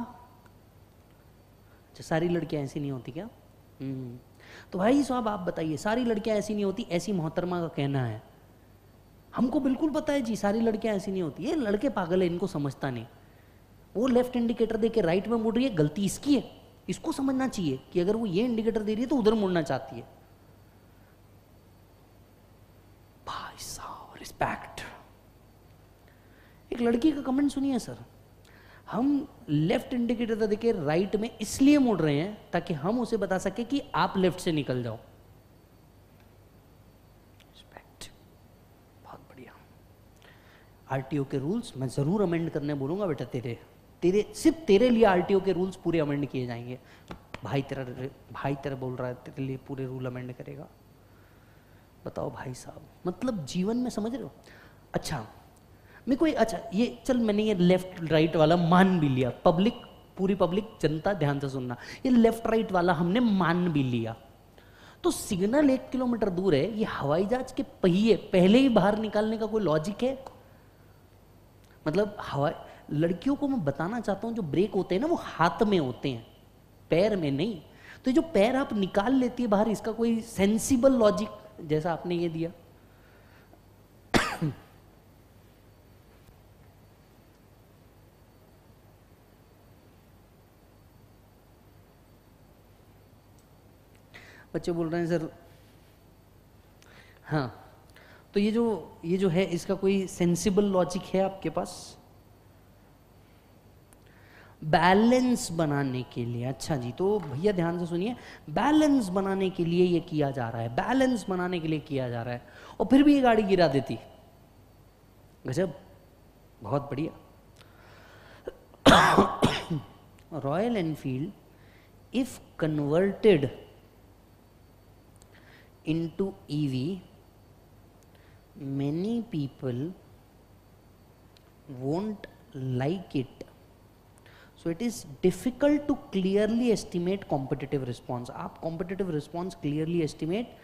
अच्छा सारी लड़कियाँ ऐसी नहीं होती क्या? हम्म। तो भाई साहब आप बताइए सारी लड़कियाँ ऐसी नहीं होती ऐसी मोहतरमा का कहना है। हमको बिल्कुल पता है जी सारी लड़कियाँ ऐसी नहीं होती। ये लड़के पागल है इनको समझता नहीं। वो लेफ़्ट इंडिकेटर दे के राइट में मुड़ रही है, गलती इसकी है। इसको समझना चाहिए कि अगर वो ये इंडिकेटर दे रही है तो उधर मुड़ना चाहती है। भाई साहब रिस्पेक्ट एक लड़की का कमेंट सुनिए सर। हम लेफ़्ट इंडिकेटर देखे राइट में इसलिए मुड़ रहे हैं ताकि हम उसे बता सके कि आप लेफ़्ट से निकल जाओ। आरटीओ के रूल्स मैं ज़रूर अमेंड करने बोलूँगा बेटा तेरे। तेरे, सिर्फ़ तेरे लिए आरटीओ के रूल्स पूरे अमेंड किए जाएँगे। भाई तेरा भाई तेरा बोल रहा है, तेरे लिए पूरे रूल अमेंड करेगा। बताओ भाई साहब मतलब जीवन में समझ रहे हो? अच्छा मेरे को अच्छा ये, चल मैंने ये लेफ़्ट राइट वाला मान भी लिया। पब्लिक पूरी पब्लिक जनता ध्यान से सुनना। ये लेफ़्ट राइट वाला हमने मान भी लिया। तो सिग्नल एक किलोमीटर दूर है, ये हवाई जहाज़ के पहिए, पहले ही बाहर निकालने का कोई लॉजिक है? मतलब हवाई लड़कियों को मैं बताना चाहता हूँ, जो ब्रेक होते हैं ना, वो हाथ में होते हैं, पैर में नहीं। तो जो पैर आप निकाल लेती है बाहर, इसका कोई सेंसिबल लॉजिक जैसा आपने ये दिया। बच्चे बोल रहे हैं, सर हाँ। तो ये जो ये जो है, इसका कोई सेंसिबल लॉजिक है आपके पास? बैलेंस बनाने के लिए। अच्छा जी तो भैया ध्यान से सुनिए बैलेंस बनाने के लिए ये किया जा रहा है बैलेंस बनाने के लिए किया जा रहा है और फिर भी ये गाड़ी गिरा देती गजब बहुत बढ़िया। Royal Enfield if converted into EV, many people won't like it. So it is difficult to clearly estimate competitive response आप कॉम्पिटिटिव रिस्पॉन्स क्लियरली एस्टिमेट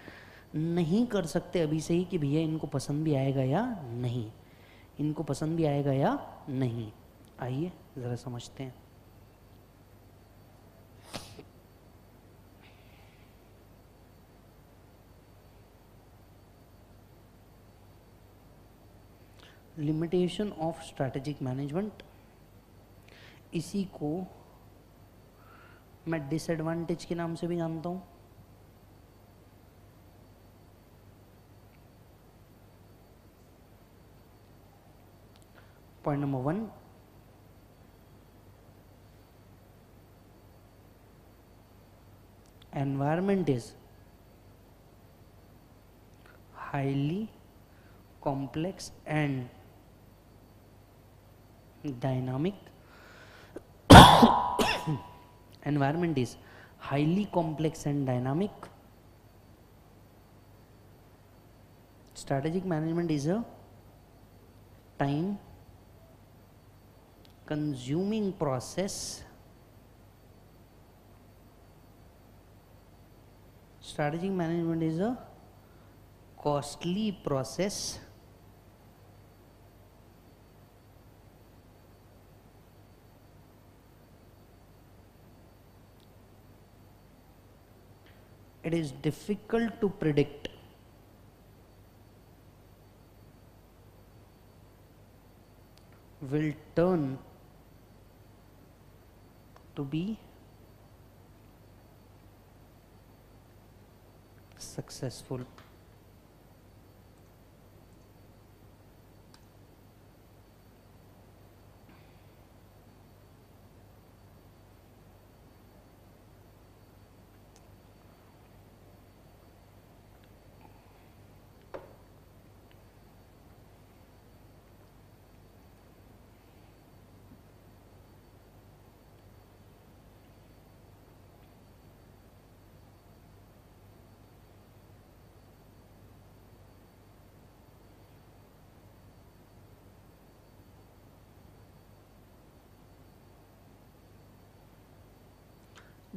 नहीं कर सकते अभी से ही कि भैया इनको पसंद भी आएगा या नहीं। इनको पसंद भी आएगा या नहीं। आइए, ज़रा समझते हैं। लिमिटेशन ऑफ़ स्ट्रैटेजिक मैनेजमेंट इसी को मैं डिसएडवांटेज के नाम से भी जानता हूँ। Point number one environment is highly complex and dynamic environment is highly complex and dynamic strategic management is a time consuming process strategic management is a costly process it is difficult to predict. Will turn to be successful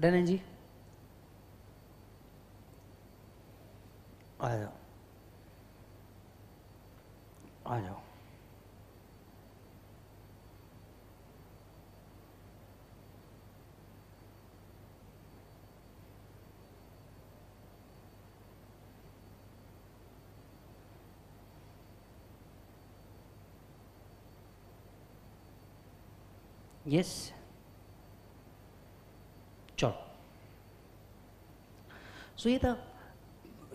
done है जी? आ जाओ। आ जाओ। Yes चलो so ये था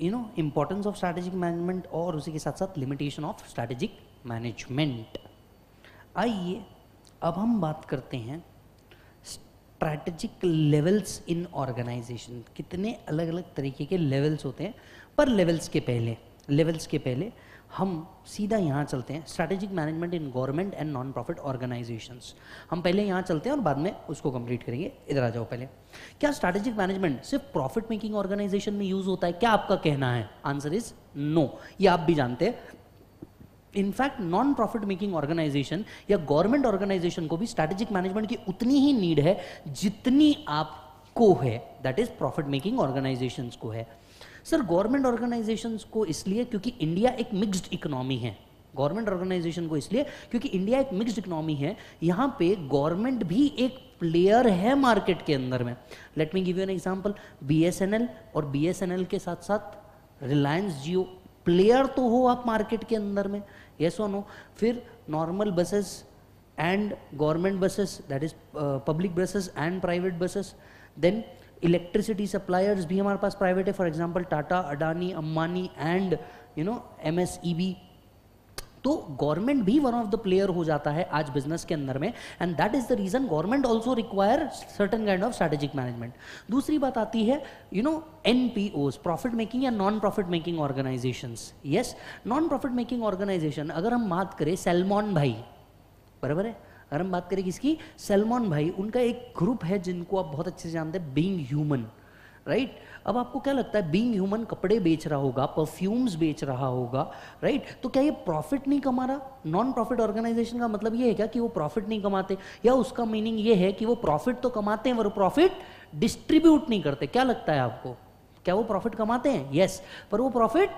you know importance of strategic management और उसी के साथ साथ लिमिटेशन ऑफ़ स्ट्रैटेजिक मैनेजमेंट आइए, अब हम बात करते हैं स्ट्रैटेजिक लेवल्स इन ऑर्गेनाइजेशन कितने अलग अलग तरीके के लेवल्स होते हैं, पर लेवल्स के पहले लेवल्स के पहले हम सीधा यहाँ चलते हैं strategic management in government and non profit organizations हम पहले यहाँ चलते हैं और बाद में उसको कंप्लीट करेंगे। इधर आ जाओ पहले। क्या स्ट्रैटेजिक मैनेजमेंट सिर्फ़ प्रॉफिट मेकिंग ऑर्गेनाइजेशन में यूज़ होता है? क्या आपका कहना है? आंसर इज़ नो ये आप भी जानते हैं। In fact non profit making organization या गवर्नमेंट ऑर्गेनाइजेशन को भी स्ट्रैटेजिक मैनेजमेंट की उतनी ही नीड है जितनी आपको है। That is profit making organization को है। सर गवर्नमेंट ऑर्गेनाइजेशंस को इसलिए क्योंकि इंडिया एक मिक्स्ड इकोनॉमी है। गवर्नमेंट ऑर्गेनाइजेशन को इसलिए क्योंकि इंडिया एक मिक्स्ड इकोनॉमी है, यहाँ पे गवर्नमेंट भी एक प्लेयर है मार्केट के अंदर में। Let me give you an example BSNL और बीएसएनएल के साथ साथ रिलायंस जियो प्लेयर तो हो आप मार्केट के अंदर में। यस और नो फिर normal buses and government buses that is public buses and private buses then electricity suppliers भी हमारे पास प्राइवेट है. For example Tata Adani Ambani and you know M S E B तो गवर्नमेंट भी one of the player हो जाता है आज बिज़नेस के अंदर में. And that is the reason government also require certain kind of strategic management दूसरी बात आती है you know NPO profit making या non profit making organisation yes non profit making organisation अगर हम बात करें सेलमॉन भाई, बराबर है? अगर हम बात करें किसकी सलमान भाई उनका एक ग्रुप है जिनको आप बहुत अच्छे से जानते हैं बींग ह्यूमन राइट अब आपको क्या लगता है बींग ह्यूमन कपड़े बेच रहा होगा परफ्यूम्स बेच रहा होगा राइट तो क्या ये प्रॉफिट नहीं कमा रहा? नॉन प्रॉफिट ऑर्गेनाइजेशन का मतलब ये है क्या कि वो प्रॉफिट नहीं कमाते? या उसका मीनिंग ये है कि वो प्रॉफिट तो कमाते हैं वो प्रॉफिट डिस्ट्रीब्यूट नहीं करते? क्या लगता है आपको? क्या वो प्रॉफिट कमाते हैं? यस yes, पर वो प्रॉफिट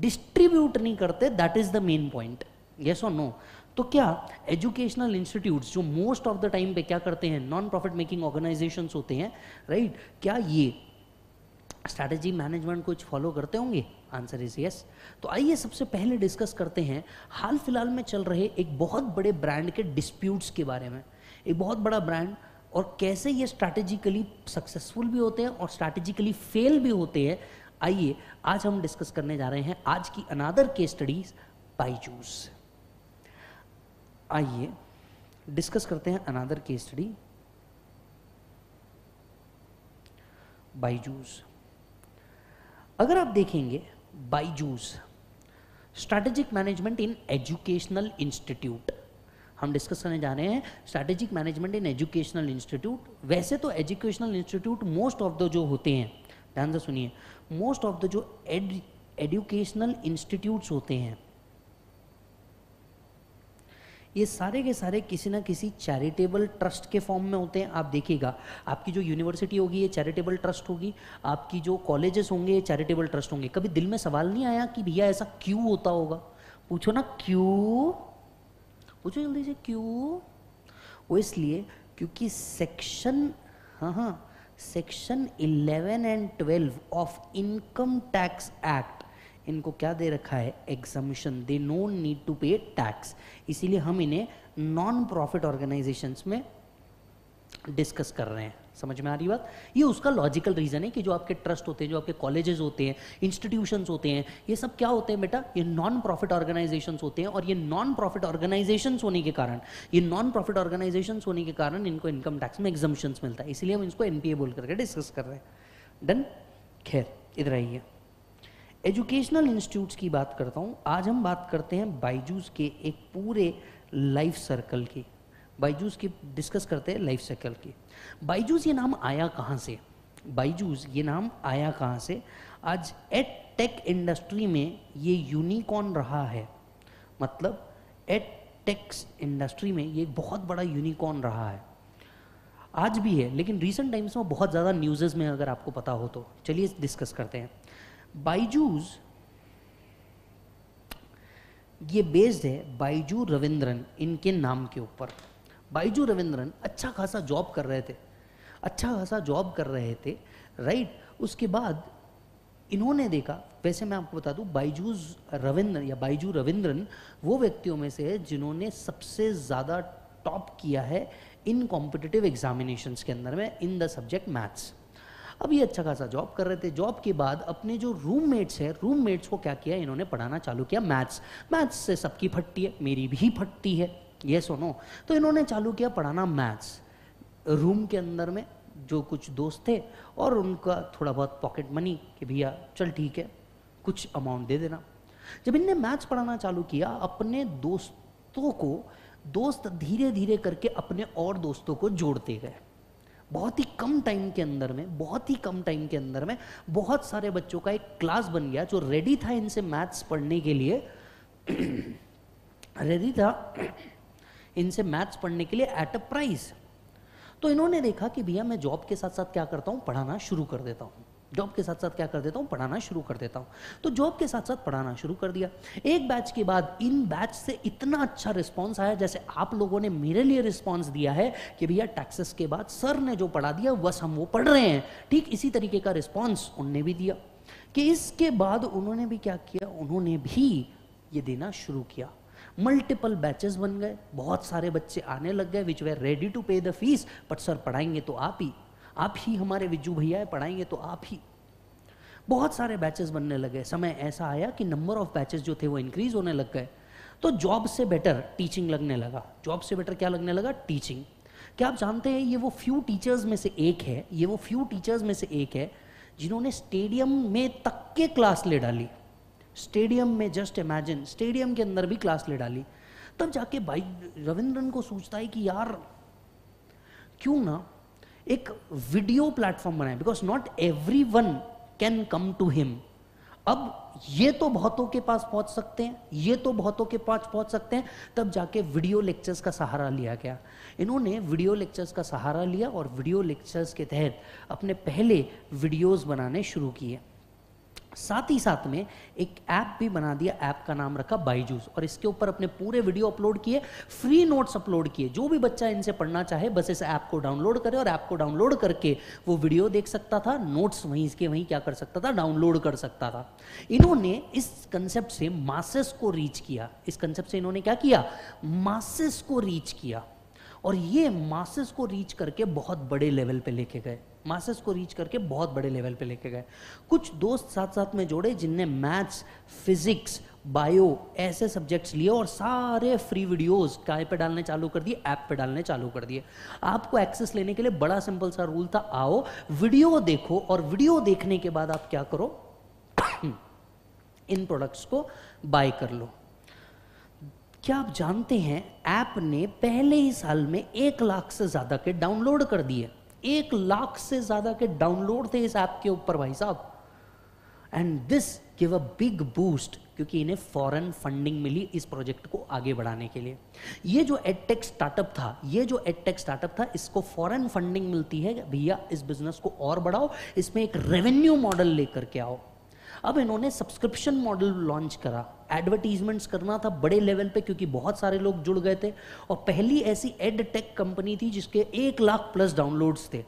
डिस्ट्रीब्यूट नहीं करते that is the main point yes और नो तो क्या एजुकेशनल इंस्टीट्यूट्स जो मोस्ट ऑफ़ द टाइम पे क्या करते हैं नॉन प्रॉफिट मेकिंग ऑर्गेनाइजेशंस होते हैं राइट right? क्या ये स्ट्रैटेजी मैनेजमेंट कुछ फॉलो करते होंगे? आंसर इज़ यस तो आइए सबसे पहले डिस्कस करते हैं, हाल फ़िलहाल में चल रहे एक बहुत बड़े ब्रांड के डिस्प्यूट्स के बारे में। एक बहुत बड़ा ब्रांड और कैसे ये स्ट्रैटेजिकली सक्सेसफुल भी होते हैं और स्ट्रैटेजिकली फेल भी होते हैं। आइए आज हम डिस्कस करने जा रहे हैं आज की अनादर केस स्टडीज़ बाईजूस आइए डिस्कस करते हैं अनादर केस स्टडी बाईजूस अगर आप देखेंगे Byju's strategic management in educational institute हम डिस्कस करने जा रहे हैं strategic management in educational institute वैसे तो educational institute most of the जो होते हैं, ध्यान से सुनिए मोस्ट ऑफ़ द जो एजुकेशनल इंस्टीट्यूट्स होते हैं ये सारे के सारे किसी ना किसी चैरिटेबल ट्रस्ट के फॉर्म में होते हैं, आप देखिएगा। आपकी जो यूनिवर्सिटी होगी, ये चैरिटेबल ट्रस्ट होगी। आपकी जो कॉलेजेस होंगे, ये चैरिटेबल ट्रस्ट होंगे। कभी दिल में सवाल नहीं आया कि भैया ऐसा क्यों होता होगा? पूछो ना, क्यों? पूछो जल्दी से, क्यों? वो इसलिए क्योंकि सेक्शन हाँ हाँ section 11 and 12 of income tax act इनको क्या दे रखा है? Exemption they no need to pay tax इसीलिए हम इन्हें नॉन प्रॉफिट ऑर्गेनाइजेशंस में डिस्कस कर रहे हैं। समझ में आ रही बात? ये उसका लॉजिकल रीजन है कि जो आपके ट्रस्ट होते हैं, जो आपके कॉलेजेस होते हैं इंस्टीट्यूशंस होते हैं, ये सब क्या होते हैं बेटा? ये नॉन प्रॉफिट ऑर्गेनाइजेशंस होते हैं और ये नॉन प्रॉफिट ऑर्गेनाइजेशंस होने के कारण, ये नॉन प्रॉफिट ऑर्गेनाइजेशंस होने के कारण इनको इनकम टैक्स में एग्जामिशन मिलता है। इसलिए हम इसको एनपीए बोल करके डिस्कस कर रहे हैं। डन खैर, इधर आइए। एजुकेशनल इंस्टीट्यूट्स की बात करता हूँ। आज हम बात करते हैं बाईजूस के एक पूरे लाइफ सर्कल की। बाइजूस की डिस्कस करते हैं लाइफ सर्कल की। बाइजूस ये नाम आया कहाँ से? बाईजूस ये नाम आया कहाँ से? आज एट टेक इंडस्ट्री में ये यूनिकॉर्न रहा है। मतलब एट टेक्स इंडस्ट्री में ये बहुत बड़ा यूनिकॉर्न रहा है। आज भी है, लेकिन रिसेंट टाइम्स में बहुत ज़्यादा न्यूज़ में अगर आपको पता हो तो। चलिए डिस्कस करते हैं। बाईजूज ये बेस्ड है बाईजू रविंद्रन, इनके नाम के ऊपर। बाईजू रविंद्रन अच्छा खासा जॉब कर रहे थे। अच्छा खासा जॉब कर रहे थे राइट उसके बाद इन्होंने देखा, वैसे मैं आपको बता दूँ बाईजूज रविंद्र, या बाईजू रविंद्रन, वो व्यक्तियों में से है जिन्होंने सबसे ज़्यादा टॉप किया है इन कॉम्पिटिटिव एग्जामिनेशंस के अंदर में इन द सब्जेक्ट मैथ्स अब ये अच्छा खासा जॉब कर रहे थे। जॉब के बाद अपने जो रूममेट्स है रूममेट्स को क्या किया? इन्होंने पढ़ाना चालू किया मैथ्स मैथ्स से सबकी फटती है, मेरी भी फटती है। ये सुनो तो इन्होंने चालू किया पढ़ाना मैथ्स रूम के अंदर में जो कुछ दोस्त थे और उनका थोड़ा बहुत पॉकेट मनी कि भैया, चल ठीक है, कुछ अमाउंट दे देना। जब इनने मैथ्स पढ़ाना चालू किया, अपने दोस्तों को, दोस्त धीरे धीरे करके अपने और दोस्तों को जोड़ते गए। बहुत ही कम टाइम के अंदर में, बहुत ही कम टाइम के अंदर में बहुत सारे बच्चों का एक क्लास बन गया जो रेडी था इनसे मैथ्स पढ़ने के लिए। रेडी था इनसे मैथ्स पढ़ने के लिए एट अ प्राइस तो इन्होंने देखा कि भैया मैं जॉब के साथ साथ क्या करता हूँ? पढ़ाना शुरू कर देता हूँ। जॉब के साथ साथ क्या कर देता हूँ? पढ़ाना शुरू कर देता हूँ। तो जॉब के साथ साथ पढ़ाना शुरू कर दिया। एक बैच के बाद इन बैच से इतना अच्छा रिस्पॉन्स आया जैसे आप लोगों ने मेरे लिए रिस्पॉन्स दिया है कि भैया टैक्सेस के बाद सर ने जो पढ़ा दिया, बस हम वो पढ़ रहे हैं। ठीक इसी तरीके का रिस्पॉन्स उनने भी दिया। कि इसके बाद उन्होंने भी क्या किया? उन्होंने भी ये देना शुरू किया। मल्टीपल बैचेस बन गए। बहुत सारे बच्चे आने लग गए which we ready to pay the fees but sir पढ़ाएँगे तो आप ही। आप ही हमारे विज्जू भैया पढ़ाएँगे तो आप ही। बहुत सारे बैचेस बनने लगे। समय ऐसा आया कि नंबर ऑफ़ बैचेस जो थे वो इंक्रीज होने लग गए। तो जॉब से बेटर टीचिंग लगने लगा। जॉब से बेटर क्या लगने लगा? टीचिंग क्या आप जानते हैं, ये वो फ्यू टीचर्स में से एक है, ये वो फ्यू टीचर्स में से एक है, जिन्होंने स्टेडियम में तक के क्लास ले डाली। स्टेडियम में जस्ट इमेजिन स्टेडियम के अंदर भी क्लास ले डाली। तब जाके भाई रविंद्रन को सोचता है कि यार, क्यों ना एक वीडियो प्लेटफॉर्म बनाए because not everyone can come to him अब ये तो बहुतों के पास पहुँच सकते हैं, ये तो बहुतों के पास पहुँच सकते हैं, तब जाके वीडियो लेक्चर्स का सहारा लिया गया। इन्होंने वीडियो लेक्चर्स का सहारा लिया और वीडियो लेक्चर्स के तहत अपने पहले वीडियोस बनाने शुरू किए। साथ ही साथ में एक ऐप भी बना दिया, ऐप का नाम रखा बाईजूस और इसके ऊपर अपने पूरे वीडियो अपलोड किए, फ्री नोट्स अपलोड किए। जो भी बच्चा इनसे पढ़ना चाहे, बस इस ऐप को डाउनलोड करे और ऐप को डाउनलोड करके वो वीडियो देख सकता था, नोट्स वहीं इसके वहीं क्या कर सकता था, डाउनलोड कर सकता था। इन्होंने इस कंसेप्ट से मासेस को रीच किया। इस कंसेप्ट से इन्होंने क्या किया? मासेस को रीच किया। और ये मासेस को रीच करके बहुत बड़े लेवल पे लेके गए। मासेस को रीच करके बहुत बड़े लेवल पे लेके गए। कुछ दोस्त साथ साथ में जोड़े जिनने मैथ्स फिजिक्स बायो ऐसे सब्जेक्ट्स लिए और सारे फ्री वीडियोस काय पे डालने चालू कर दिए? ऐप पे डालने चालू कर दिए। आपको एक्सेस लेने के लिए बड़ा सिंपल सा रूल था, आओ वीडियो देखो और वीडियो देखने के बाद आप क्या करो? इन प्रोडक्ट्स को बाय कर लो। क्या आप जानते हैं ऐप ने पहले ही साल में एक लाख से ज़्यादा के डाउनलोड कर दिए? एक लाख से ज़्यादा के डाउनलोड थे इस ऐप के ऊपर भाई साहब। And this give a big boost क्योंकि इन्हें फॉरेन फंडिंग मिली इस प्रोजेक्ट को आगे बढ़ाने के लिए। ये जो एडटेक स्टार्टअप था, ये जो एडटेक स्टार्टअप था, इसको फॉरेन फंडिंग मिलती है, भैया, इस बिज़नेस को और बढ़ाओ, इसमें एक रेवेन्यू मॉडल लेकर के आओ। अब इन्होंने सब्सक्रिप्शन मॉडल लॉन्च करा। एडवर्टीजमेंट्स करना था बड़े लेवल पे, क्योंकि बहुत सारे लोग जुड़ गए थे। और पहली ऐसी एड टेक कंपनी थी जिसके एक लाख प्लस डाउनलोड्स थे।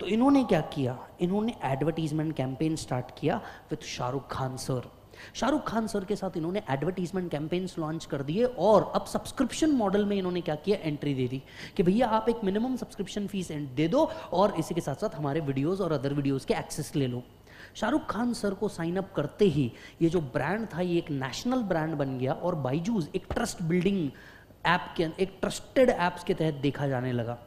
तो इन्होंने क्या किया? इन्होंने एडवर्टीजमेंट कैंपेन स्टार्ट किया with Shahrukh Khan sir Shahrukh Khan sir के साथ इन्होंने एडवर्टीजमेंट कैंपेन्स लॉन्च कर दिए और अब सब्सक्रिप्शन मॉडल में इन्होंने क्या किया? एंट्री दे दी कि भैया, आप एक मिनिमम सब्सक्रिप्शन फ़ीस दे दो और इसी के साथ साथ हमारे वीडियोस और अदर वीडियोस के एक्सेस ले लो। शाहरुख खान सर को साइन अप करते ही ये जो ब्रांड था, ये एक नेशनल ब्रांड बन गया और बाईजूज एक ट्रस्ट बिल्डिंग ऐप के, एक ट्रस्टेड ऐप्स के तहत देखा जाने लगा।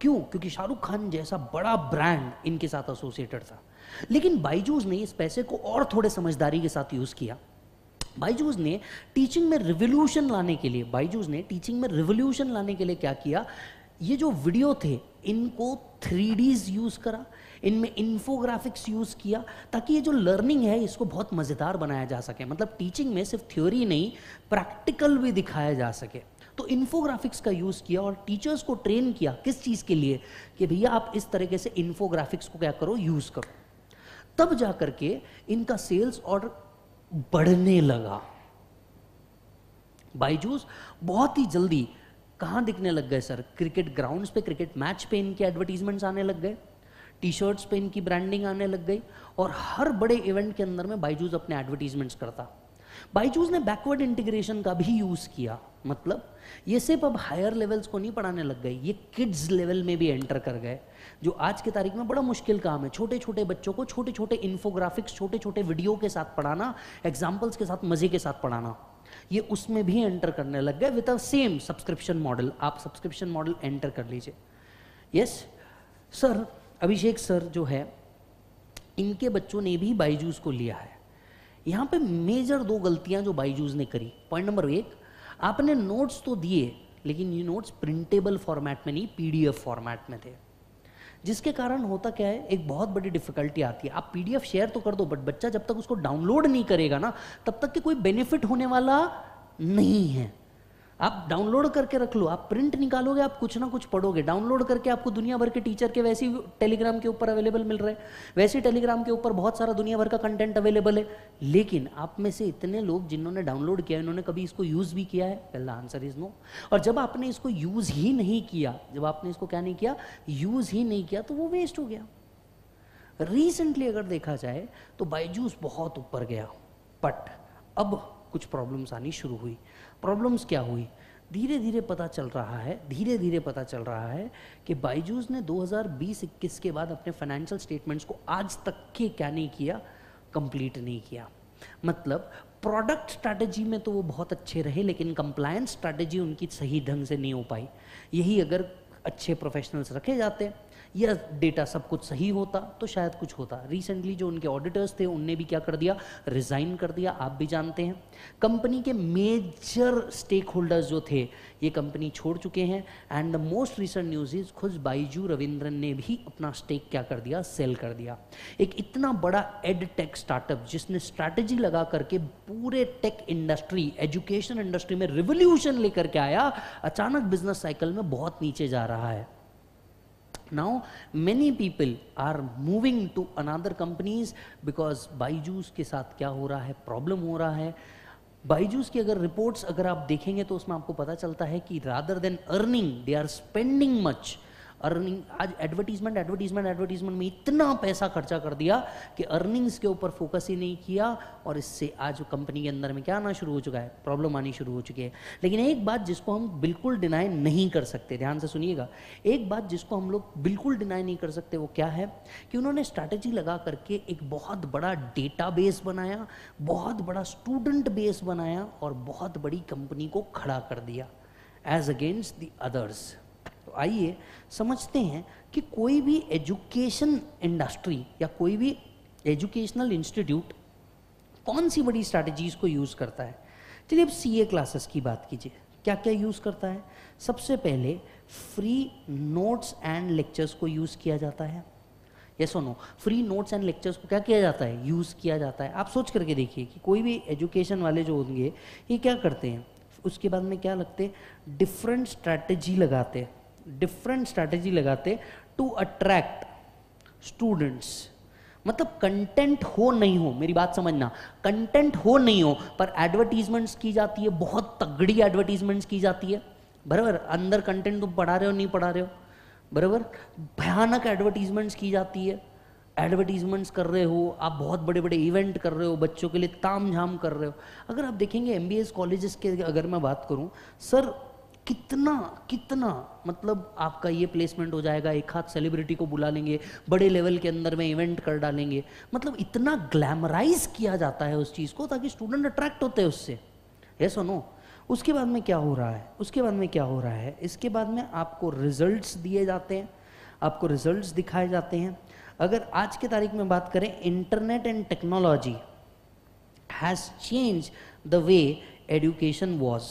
क्यों? क्योंकि शाहरुख खान जैसा बड़ा ब्रांड इनके साथ एसोसिएटेड था। लेकिन बाईजूज ने इस पैसे को और थोड़े समझदारी के साथ यूज़ किया। बाईजूज ने टीचिंग में रिवोल्यूशन लाने के लिए, बाईजूज ने टीचिंग में रिवोल्यूशन लाने के लिए क्या किया? ये जो वीडियो थे, इनको थ्री यूज़ करा, इनमें इन्फोग्राफिक्स यूज़ किया, ताकि ये जो लर्निंग है, इसको बहुत मज़ेदार बनाया जा सके। मतलब टीचिंग में सिर्फ़ थ्योरी नहीं, प्रैक्टिकल भी दिखाया जा सके। तो इन्फोग्राफिक्स का यूज़ किया और टीचर्स को ट्रेन किया किस चीज़ के लिए? कि भैया, आप इस तरीके से इन्फोग्राफिक्स को क्या करो, यूज़ करो। तब जाकर के इनका सेल्स ऑर्डर बढ़ने लगा। बाईजूस, बहुत ही जल्दी कहाँ दिखने लग गए, सर? क्रिकेट ग्राउंड्स पे क्रिकेट मैच पे इनके एडवर्टीजमेंट्स आने लग गए टी शर्ट्स पे इनकी ब्रांडिंग आने लग गई, और हर बड़े इवेंट के अंदर में बाईजूस अपने एडवर्टीजमेंट्स करता। बाईजूस ने बैकवर्ड इंटीग्रेशन का भी यूज़ किया मतलब ये सिर्फ़ अब हायर लेवल्स को नहीं पढ़ाने लग गए, ये किड्स लेवल में भी एंटर कर गए, जो आज की तारीख में बड़ा मुश्किल काम है। छोटे छोटे बच्चों को छोटे छोटे इन्फोग्राफिक्स छोटे छोटे वीडियो के साथ पढ़ाना एग्जाम्पल्स के साथ मज़े के साथ पढ़ाना। ये उसमें भी एंटर करने लग गए विद सेम सब्सक्रिप्शन मॉडल आप सब्सक्रिप्शन मॉडल एंटर कर लीजिए। यस सर अभिषेक सर जो है, इनके बच्चों ने भी बाईजूस को लिया है। यहाँ पे मेजर दो गलतियाँ जो बाईजूस ने करी। पॉइंट नंबर एक, आपने नोट्स तो दिए, लेकिन ये नोट्स प्रिंटेबल फॉर्मेट में नहीं पीडीएफ फॉर्मेट में थे। जिसके कारण होता क्या है, एक बहुत बड़ी डिफिकल्टी आती है। आप पीडीएफ शेयर तो कर दो बट बच्चा जब तक उसको डाउनलोड नहीं करेगा ना, तब तक के कोई बेनिफिट होने वाला नहीं है। आप डाउनलोड करके रख लो, आप प्रिंट निकालोगे, आप कुछ ना कुछ पढ़ोगे। डाउनलोड करके आपको दुनिया भर के टीचर के वैसे टेलीग्राम के ऊपर अवेलेबल मिल रहे हैं। वैसे टेलीग्राम के ऊपर बहुत सारा दुनिया भर का कंटेंट अवेलेबल है। लेकिन आप में से इतने लोग जिन्होंने डाउनलोड किया, इन्होंने कभी इसको यूज़ भी किया है? पहला आंसर इज़ नो और जब आपने इसको यूज़ ही नहीं किया, जब आपने इसको क्या नहीं किया? यूज़ ही नहीं किया तो वो वेस्ट हो गया। रिसेंटली अगर देखा जाए तो बाईजूस बहुत ऊपर गया। बट अब कुछ प्रॉब्लम्स आनी शुरू हुई। प्रॉब्लम्स क्या हुई? धीरे धीरे पता चल रहा है धीरे धीरे पता चल रहा है कि बाईजूस ने 2020-21 के बाद अपने फाइनेंशियल स्टेटमेंट्स को आज तक के क्या नहीं किया? कंप्लीट नहीं किया। मतलब प्रोडक्ट स्ट्रैटेजी में तो वो बहुत अच्छे रहे, लेकिन कंप्लायंस स्ट्रैटेजी उनकी सही ढंग से नहीं हो पाई। यही अगर अच्छे प्रोफेशनल्स रखे जाते या डेटा सब कुछ सही होता तो शायद कुछ होता। रिसेंटली जो उनके ऑडिटर्स थे, उनने भी क्या कर दिया? रिजाइन कर दिया, आप भी जानते हैं। कंपनी के मेजर स्टेक होल्डर्स जो थे, ये कंपनी छोड़ चुके हैं। And the most recent news is खुद बाईजू रविंद्रन ने भी अपना स्टेक क्या कर दिया? सेल कर दिया। एक इतना बड़ा एड टेक स्टार्टअप जिसने स्ट्रैटेजी लगा करके पूरे टेक इंडस्ट्री एजुकेशन इंडस्ट्री में रिवोल्यूशन लेकर के आया, अचानक बिज़नेस साइकिल में बहुत नीचे जा रहा है। Now, many people are moving to another companies because Byju's के साथ क्या हो रहा है प्रॉब्लम हो रहा है। बाईजूस की अगर रिपोर्ट्स अगर आप देखेंगे तो उसमें आपको पता चलता है कि rather than earning they are spending much earning आज एडवर्टीजमेंट एडवर्टीजमेंट एडवर्टीजमेंट में इतना पैसा खर्चा कर दिया कि अर्निंग्स के ऊपर फोकस ही नहीं किया और इससे आज कंपनी के अंदर में क्या आना शुरू हो चुका है? प्रॉब्लम आनी शुरू हो चुकी है। लेकिन एक बात जिसको हम बिल्कुल डिनाई नहीं कर सकते, ध्यान से सुनिएगा। एक बात जिसको हम लोग बिल्कुल डिनाई नहीं कर सकते वो क्या है? कि उन्होंने स्ट्रैटेजी लगा करके एक बहुत बड़ा डेटा बेस बनाया, बहुत बड़ा स्टूडेंट बेस बनाया और बहुत बड़ी कंपनी को खड़ा कर दिया एज अगेंस्ट द अदर्स तो आइए समझते हैं कि कोई भी एजुकेशन इंडस्ट्री या कोई भी एजुकेशनल इंस्टीट्यूट कौन सी बड़ी स्ट्रैटेजीज को यूज़ करता है? चलिए अब सीए क्लासेस की बात कीजिए। क्या क्या यूज़ करता है? सबसे पहले फ्री नोट्स एंड लेक्चर्स को यूज़ किया जाता है। ये सुनो फ्री नोट्स एंड लेक्चर्स को क्या किया जाता है? यूज़ किया जाता है। आप सोच करके देखिए कि कोई भी एजुकेशन वाले जो होंगे, ये क्या करते हैं? उसके बाद में क्या लगते हैं? डिफरेंट स्ट्रैटेजी लगाते हैं। डिफरेंट स्ट्रैटेजी लगाते टू अट्रैक्ट स्टूडेंट्स मतलब कंटेंट हो नहीं हो, मेरी बात समझना। कंटेंट हो नहीं हो, पर एडवर्टीजमेंट्स की जाती है, बहुत तगड़ी एडवर्टीजमेंट्स की जाती है। बराबर? अंदर कंटेंट तुम पढ़ा रहे हो, नहीं पढ़ा रहे हो? बराबर? भयानक एडवर्टीजमेंट्स की जाती है। एडवर्टीजमेंट्स कर रहे हो, आप बहुत बड़े बड़े इवेंट कर रहे हो, बच्चों के लिए ताम झाम कर रहे हो। अगर आप देखेंगे एम बी कॉलेजेस के, अगर मैं बात करूँ सर कितना कितना मतलब आपका ये प्लेसमेंट हो जाएगा, एक हाथ सेलिब्रिटी को बुला लेंगे, बड़े लेवल के अंदर में इवेंट कर डालेंगे। मतलब इतना ग्लैमराइज किया जाता है उस चीज़ को ताकि स्टूडेंट अट्रैक्ट होते हैं उससे। ये सुनो उसके बाद में क्या हो रहा है? उसके बाद में क्या हो रहा है? इसके बाद में आपको रिजल्ट्स दिए जाते हैं। आपको रिजल्ट्स दिखाए जाते हैं। अगर आज के तारीख में बात करें internet and technology has change the way education was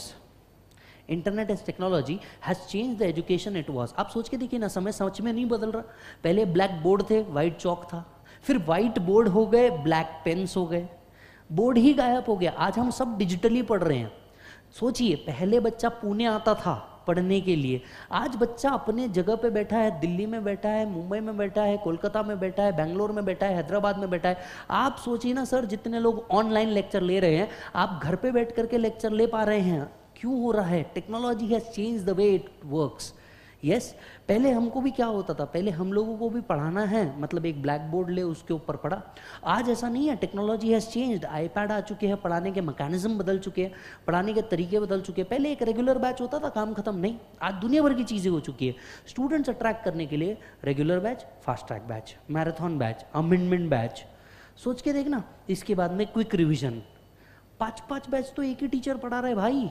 internet and technology has change the education it was आप सोच के देखिए ना, समय सच में नहीं बदल रहा। पहले ब्लैक बोर्ड थे वाइट चौक था। फिर वाइट बोर्ड हो गए ब्लैक पेन्स हो गए। बोर्ड ही गायब हो गया। आज हम सब डिजिटली पढ़ रहे हैं। सोचिए, पहले बच्चा पुणे आता था पढ़ने के लिए। आज बच्चा अपने जगह पे बैठा है, दिल्ली में बैठा है, मुंबई में बैठा है, कोलकाता में बैठा है, बेंगलोर में बैठा है, हैदराबाद में बैठा है। आप सोचिए ना, सर, जितने लोग ऑनलाइन लेक्चर ले रहे हैं, आप घर पे बैठ करके लेक्चर ले पा रहे हैं। क्यों हो रहा है? Technology has change the way it works yes पहले हमको भी क्या होता था? पहले हम लोगों को भी पढ़ाना है। मतलब एक ब्लैक बोर्ड ले, उसके ऊपर पढ़ा। आज ऐसा नहीं है। टेक्नोलॉजी हैज़ चेंज्ड आईपैड आ चुके हैं, पढ़ाने के मैकेनिज्म बदल चुके हैं, पढ़ाने के तरीके बदल चुके हैं। पहले एक रेगुलर बैच होता था, काम खत्म नहीं। आज दुनिया भर की चीज़ें हो चुकी है। स्टूडेंट्स अट्रैक्ट करने के लिए regular batch fast track batch marathon batch amendment batch सोच के देखना, इसके बाद में क्विक रिविजन पाँच पाँच बैच तो एक ही टीचर पढ़ा रहे भाई।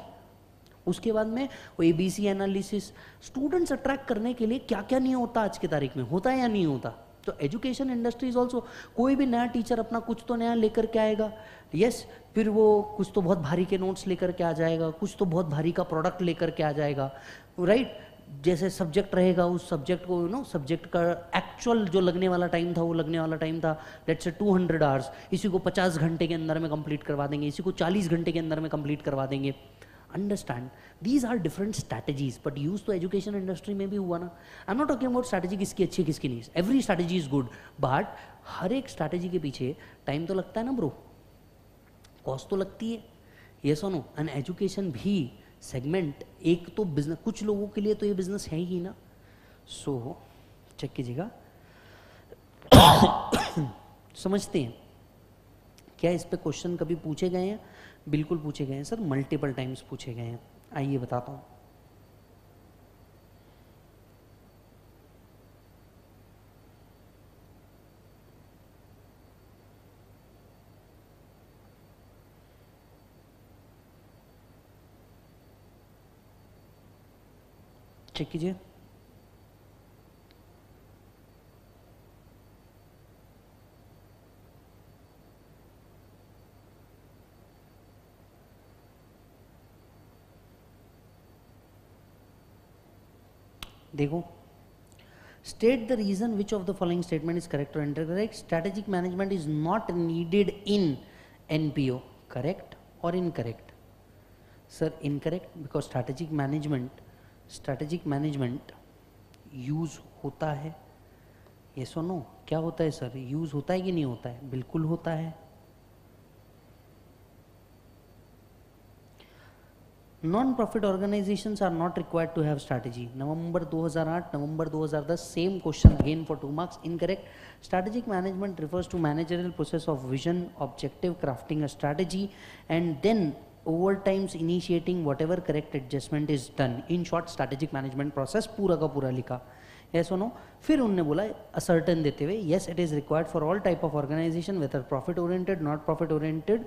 उसके बाद में वो A B C analysis students attract करने के लिए क्या क्या नहीं होता आज की तारीख में? होता है या नहीं होता? तो एजुकेशन इंडस्ट्री इज़ ऑल्सो कोई भी नया टीचर अपना कुछ तो नया लेकर के आएगा। यस yes, फिर वो कुछ तो बहुत भारी के नोट्स लेकर के आ जाएगा कुछ तो बहुत भारी का प्रोडक्ट लेकर के आ जाएगा राइट right? जैसे सब्जेक्ट रहेगा उस सब्जेक्ट को यू नो सब्जेक्ट का एक्चुअल जो लगने वाला टाइम था वो लगने वाला टाइम था लेट्स से 200 आवर्स इसी को 50 घंटे के अंदर में कंप्लीट करवा देंगे इसी को 40 घंटे के अंदर में कंप्लीट करवा देंगे। Understand these are different strategies but use तो एजुकेशन इंडस्ट्री में भी हुआ ना I am not talking about strategy किसकी अच्छी किसकी नहीं every strategy is good but हर एक स्ट्रैटेजी के पीछे टाइम तो लगता है ना ब्रो कॉस्ट तो लगती है। ये सुनो एन एजुकेशन भी सेगमेंट एक तो बिज़नेस कुछ लोगों के लिए तो ये बिज़नेस है ही ना। सो so, चेक कीजिएगा। समझते हैं। क्या इस पे क्वेश्चन कभी पूछे गए हैं? बिल्कुल पूछे गए हैं, सर मल्टीपल टाइम्स पूछे गए हैं। आइए, बताता हूँ। चेक कीजिए। देखो। State the reason which of the following statement is correct और incorrect strategic management is not needed in NPO correct और incorrect sir incorrect because strategic management strategic management use होता है। ये सुनो क्या होता है सर यूज़ होता है कि नहीं होता है? बिल्कुल होता है। Non profit organisations are not required to have strategy November 2008 November 2010 same question again for two marks incorrect strategic management refers to managerial process of vision objective crafting a strategy and then over times initiating whatever correct adjustment is done in short strategic management process पूरा का पूरा लिखा or no? फिर उनने बोला assertion देते हुए, yes, it is required for all type of organization, whether profit oriented not profit oriented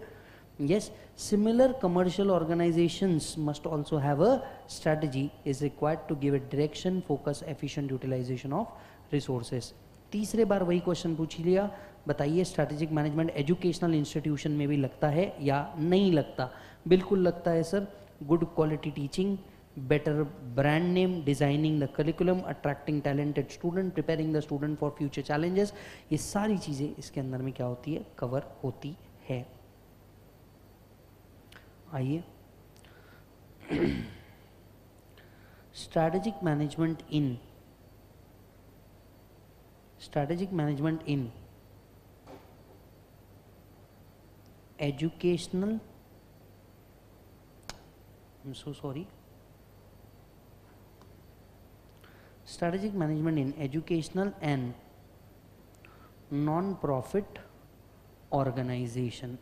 yes similar commercial organizations must also have a strategy is required to give a direction focus efficient utilization of resources तीसरे बार वही question पूछ लिया बताइए strategic management educational institution में भी लगता है या नहीं लगता बिल्कुल लगता है sir good quality teaching better brand name, designing the curriculum, attracting talented student, preparing the student for future challenges. ये सारी चीज़ें इसके अंदर में क्या होती है कवर होती है आइए। Strategic management in strategic management in educational so sorry strategic management in educational and non profit organisation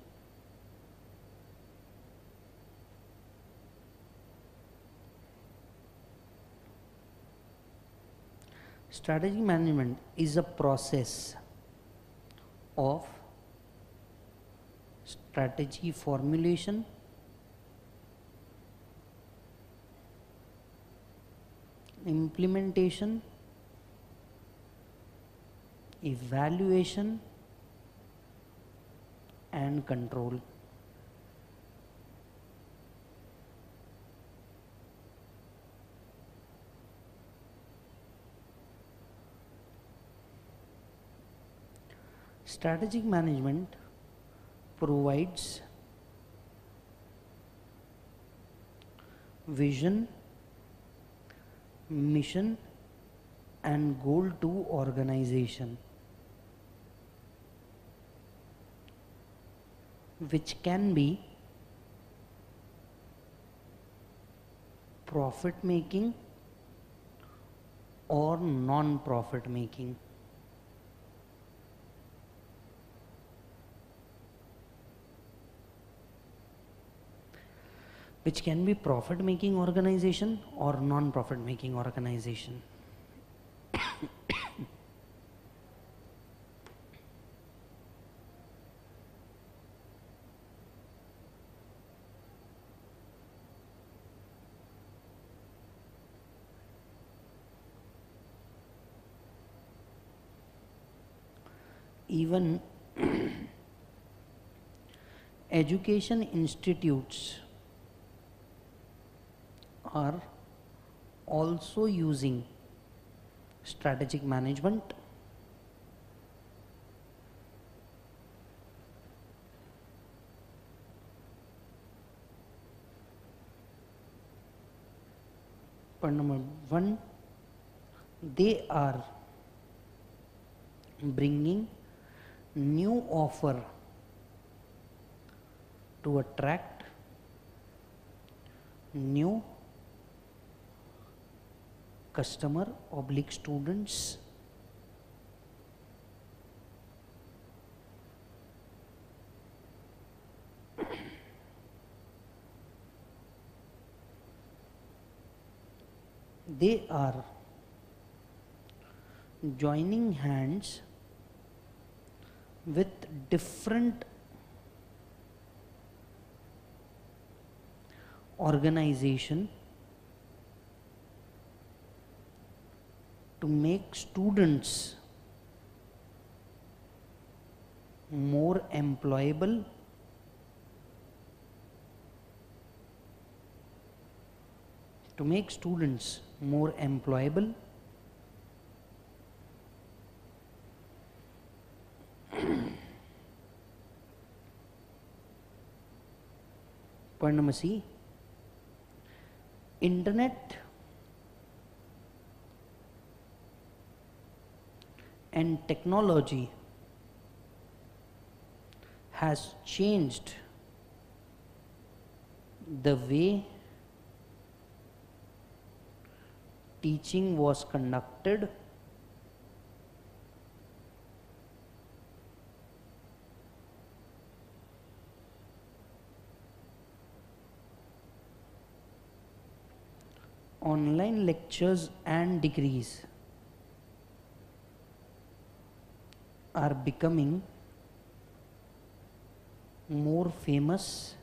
strategic management is a process of strategy formulation implementation, evaluation and control. Strategic management provides vision mission and goal to organization which can be profit making or non profit making which can be profit making organization or non profit making organization. Even education institutes are also using strategic management. Point number one they are bringing new offer to attract new customer oblique students. They are joining hands with different organization to make students more employable to make students more employable point number C internet and technology has changed the way teaching was conducted online lectures and degrees are becoming more famous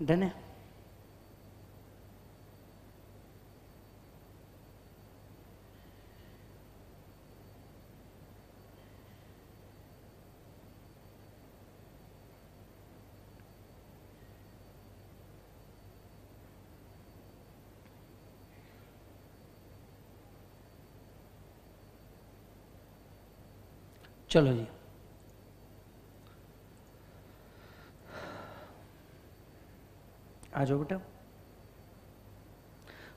done है चलो जी। आ जाओ बेटा।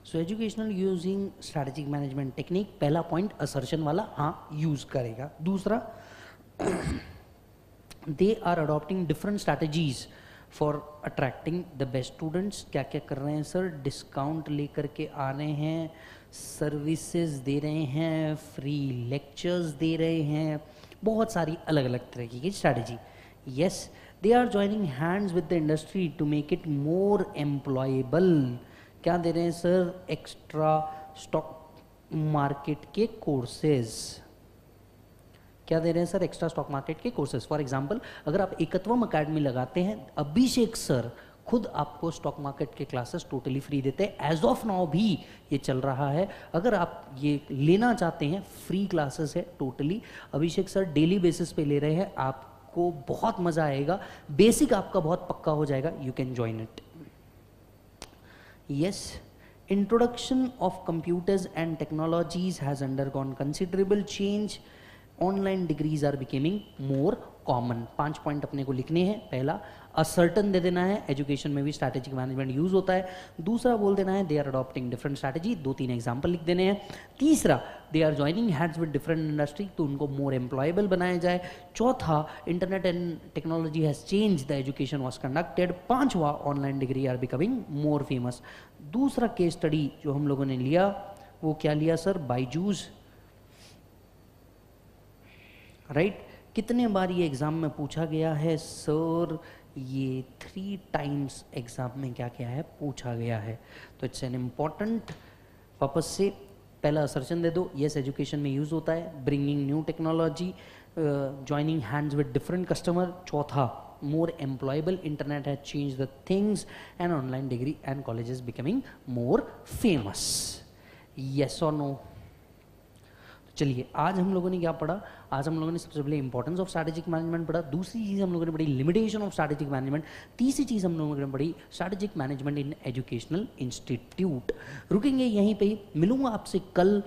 So educational using strategic management technique पहला point assertion वाला हाँ use करेगा। दूसरा they are adopting different strategies for attracting the best students क्या क्या कर रहे हैं सर डिस्काउंट लेकर के आ रहे हैं सर्विसेज़ दे रहे हैं फ्री लेक्चर्स दे रहे हैं। बहुत सारी अलग अलग तरह की strategy yes they are joining hands with the industry to make it more employable क्या दे रहे हैं सर एक्स्ट्रा स्टॉक मार्केट के कोर्सेज क्या दे रहे हैं सर एक्स्ट्रा स्टॉक मार्केट के कोर्सेज फॉर एग्ज़ाम्पल अगर आप एकत्वम अकेडमी लगाते हैं, अभिषेक सर खुद आपको स्टॉक मार्केट के क्लासेस टोटली फ्री देते हैं। एज ऑफ़ नाउ भी ये चल रहा है। अगर आप ये लेना चाहते हैं फ्री क्लासेस है totally Abhishek sir daily basis पे ले रहे हैं। आप आपको बहुत मज़ा आएगा। बेसिक आपका बहुत पक्का हो जाएगा। You can join it yes introduction of computers and technologies has undergone considerable change online degrees are becoming more common पाँच पॉइंट अपने को लिखने हैं, पहला असर्टन दे देना है एजुकेशन में भी स्ट्रैटेजिक मैनेजमेंट यूज़ होता है। दूसरा बोल देना है they are adopting different strategy दो तीन एग्ज़ाम्पल लिख देने हैं। तीसरा they are joining hands with different industry तो उनको मोर एम्प्लॉयबल बनाया जाए। चौथा internet and technology has change the education was conducted पांचवा online degree are becoming more famous दूसरा केस स्टडी जो हम लोगों ने लिया, वो क्या लिया सर बाईजूस राइट? कितने बार ये एग्ज़ाम में पूछा गया है? सर ये थ्री टाइम्स एग्ज़ाम में क्या क्या है? पूछा गया है। तो इट्स एन इंपॉर्टेंट पर्पज से पहला असर्शन दे दो। यस एजुकेशन में यूज़ होता है। Bringing new technology joining hands with different customer चौथा more employable internet change the things and online degree and colleges becoming more famous yes और no चलिए, आज हम लोगों ने क्या पढ़ा? आज हम लोगों ने सबसे पहले इंपॉर्टेंस ऑफ़ स्ट्रैटेजिक मैनेजमेंट पढ़ा, दूसरी चीज़ हम लोगों ने पढ़ी लिमिटेशन ऑफ़ स्ट्रैटेजिक मैनेजमेंट तीसरी चीज़ हम लोगों ने पढ़ी strategic management in educational institute रुकेंगे यहीं पर मिलूँगा आपसे कल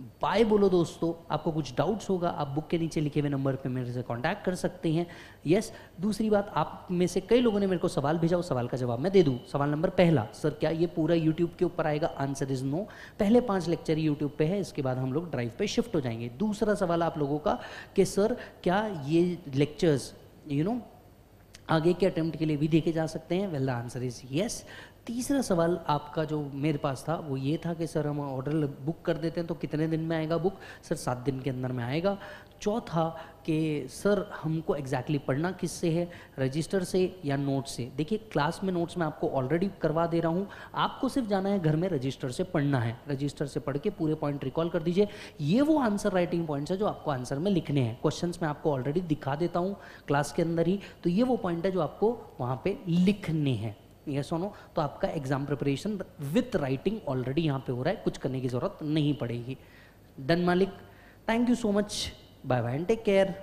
बाय बोलो दोस्तों, आपको कुछ डाउट्स होगा, आप बुक के नीचे लिखे हुए नंबर पे मेरे से कांटेक्ट कर सकते हैं। यस दूसरी बात, आप में से कई लोगों ने मेरे को सवाल भेजा, उस सवाल का जवाब मैं दे दूँ। सवाल नंबर पहला, सर, क्या ये पूरा यूट्यूब के ऊपर आएगा? आंसर इज़ नो पहले पाँच लेक्चर यूट्यूब पे है, इसके बाद हम लोग ड्राइव पे शिफ्ट हो जाएँगे। दूसरा सवाल आप लोगों का, कि, सर, क्या ये लेक्चर्स यू नो आगे के अटेम्प्ट के लिए भी देखे जा सकते हैं? Well the answer is yes तीसरा सवाल आपका जो मेरे पास था, वो ये था कि, सर, हम ऑर्डर बुक कर देते हैं तो कितने दिन में आएगा बुक? सर, सात दिन के अंदर में आएगा। चौथा कि, सर, हमको एग्जैक्टली exactly पढ़ना किससे है? रजिस्टर से या नोट से? देखिए क्लास में नोट्स मैं आपको ऑलरेडी करवा दे रहा हूँ। आपको सिर्फ़ जाना है, घर में रजिस्टर से पढ़ना है। रजिस्टर से पढ़ के पूरे पॉइंट रिकॉल कर दीजिए। ये वो आंसर राइटिंग पॉइंट्स है जो आपको आंसर में लिखने हैं। क्वेश्चन मैं आपको ऑलरेडी दिखा देता हूँ क्लास के अंदर ही। तो ये वो पॉइंट है जो आपको वहाँ पर लिखने हैं। यस नो तो आपका exam preparation with writing already यहाँ पे हो रहा है। कुछ करने की ज़रूरत नहीं पड़ेगी। डन मालिक thank you so much bye bye and take care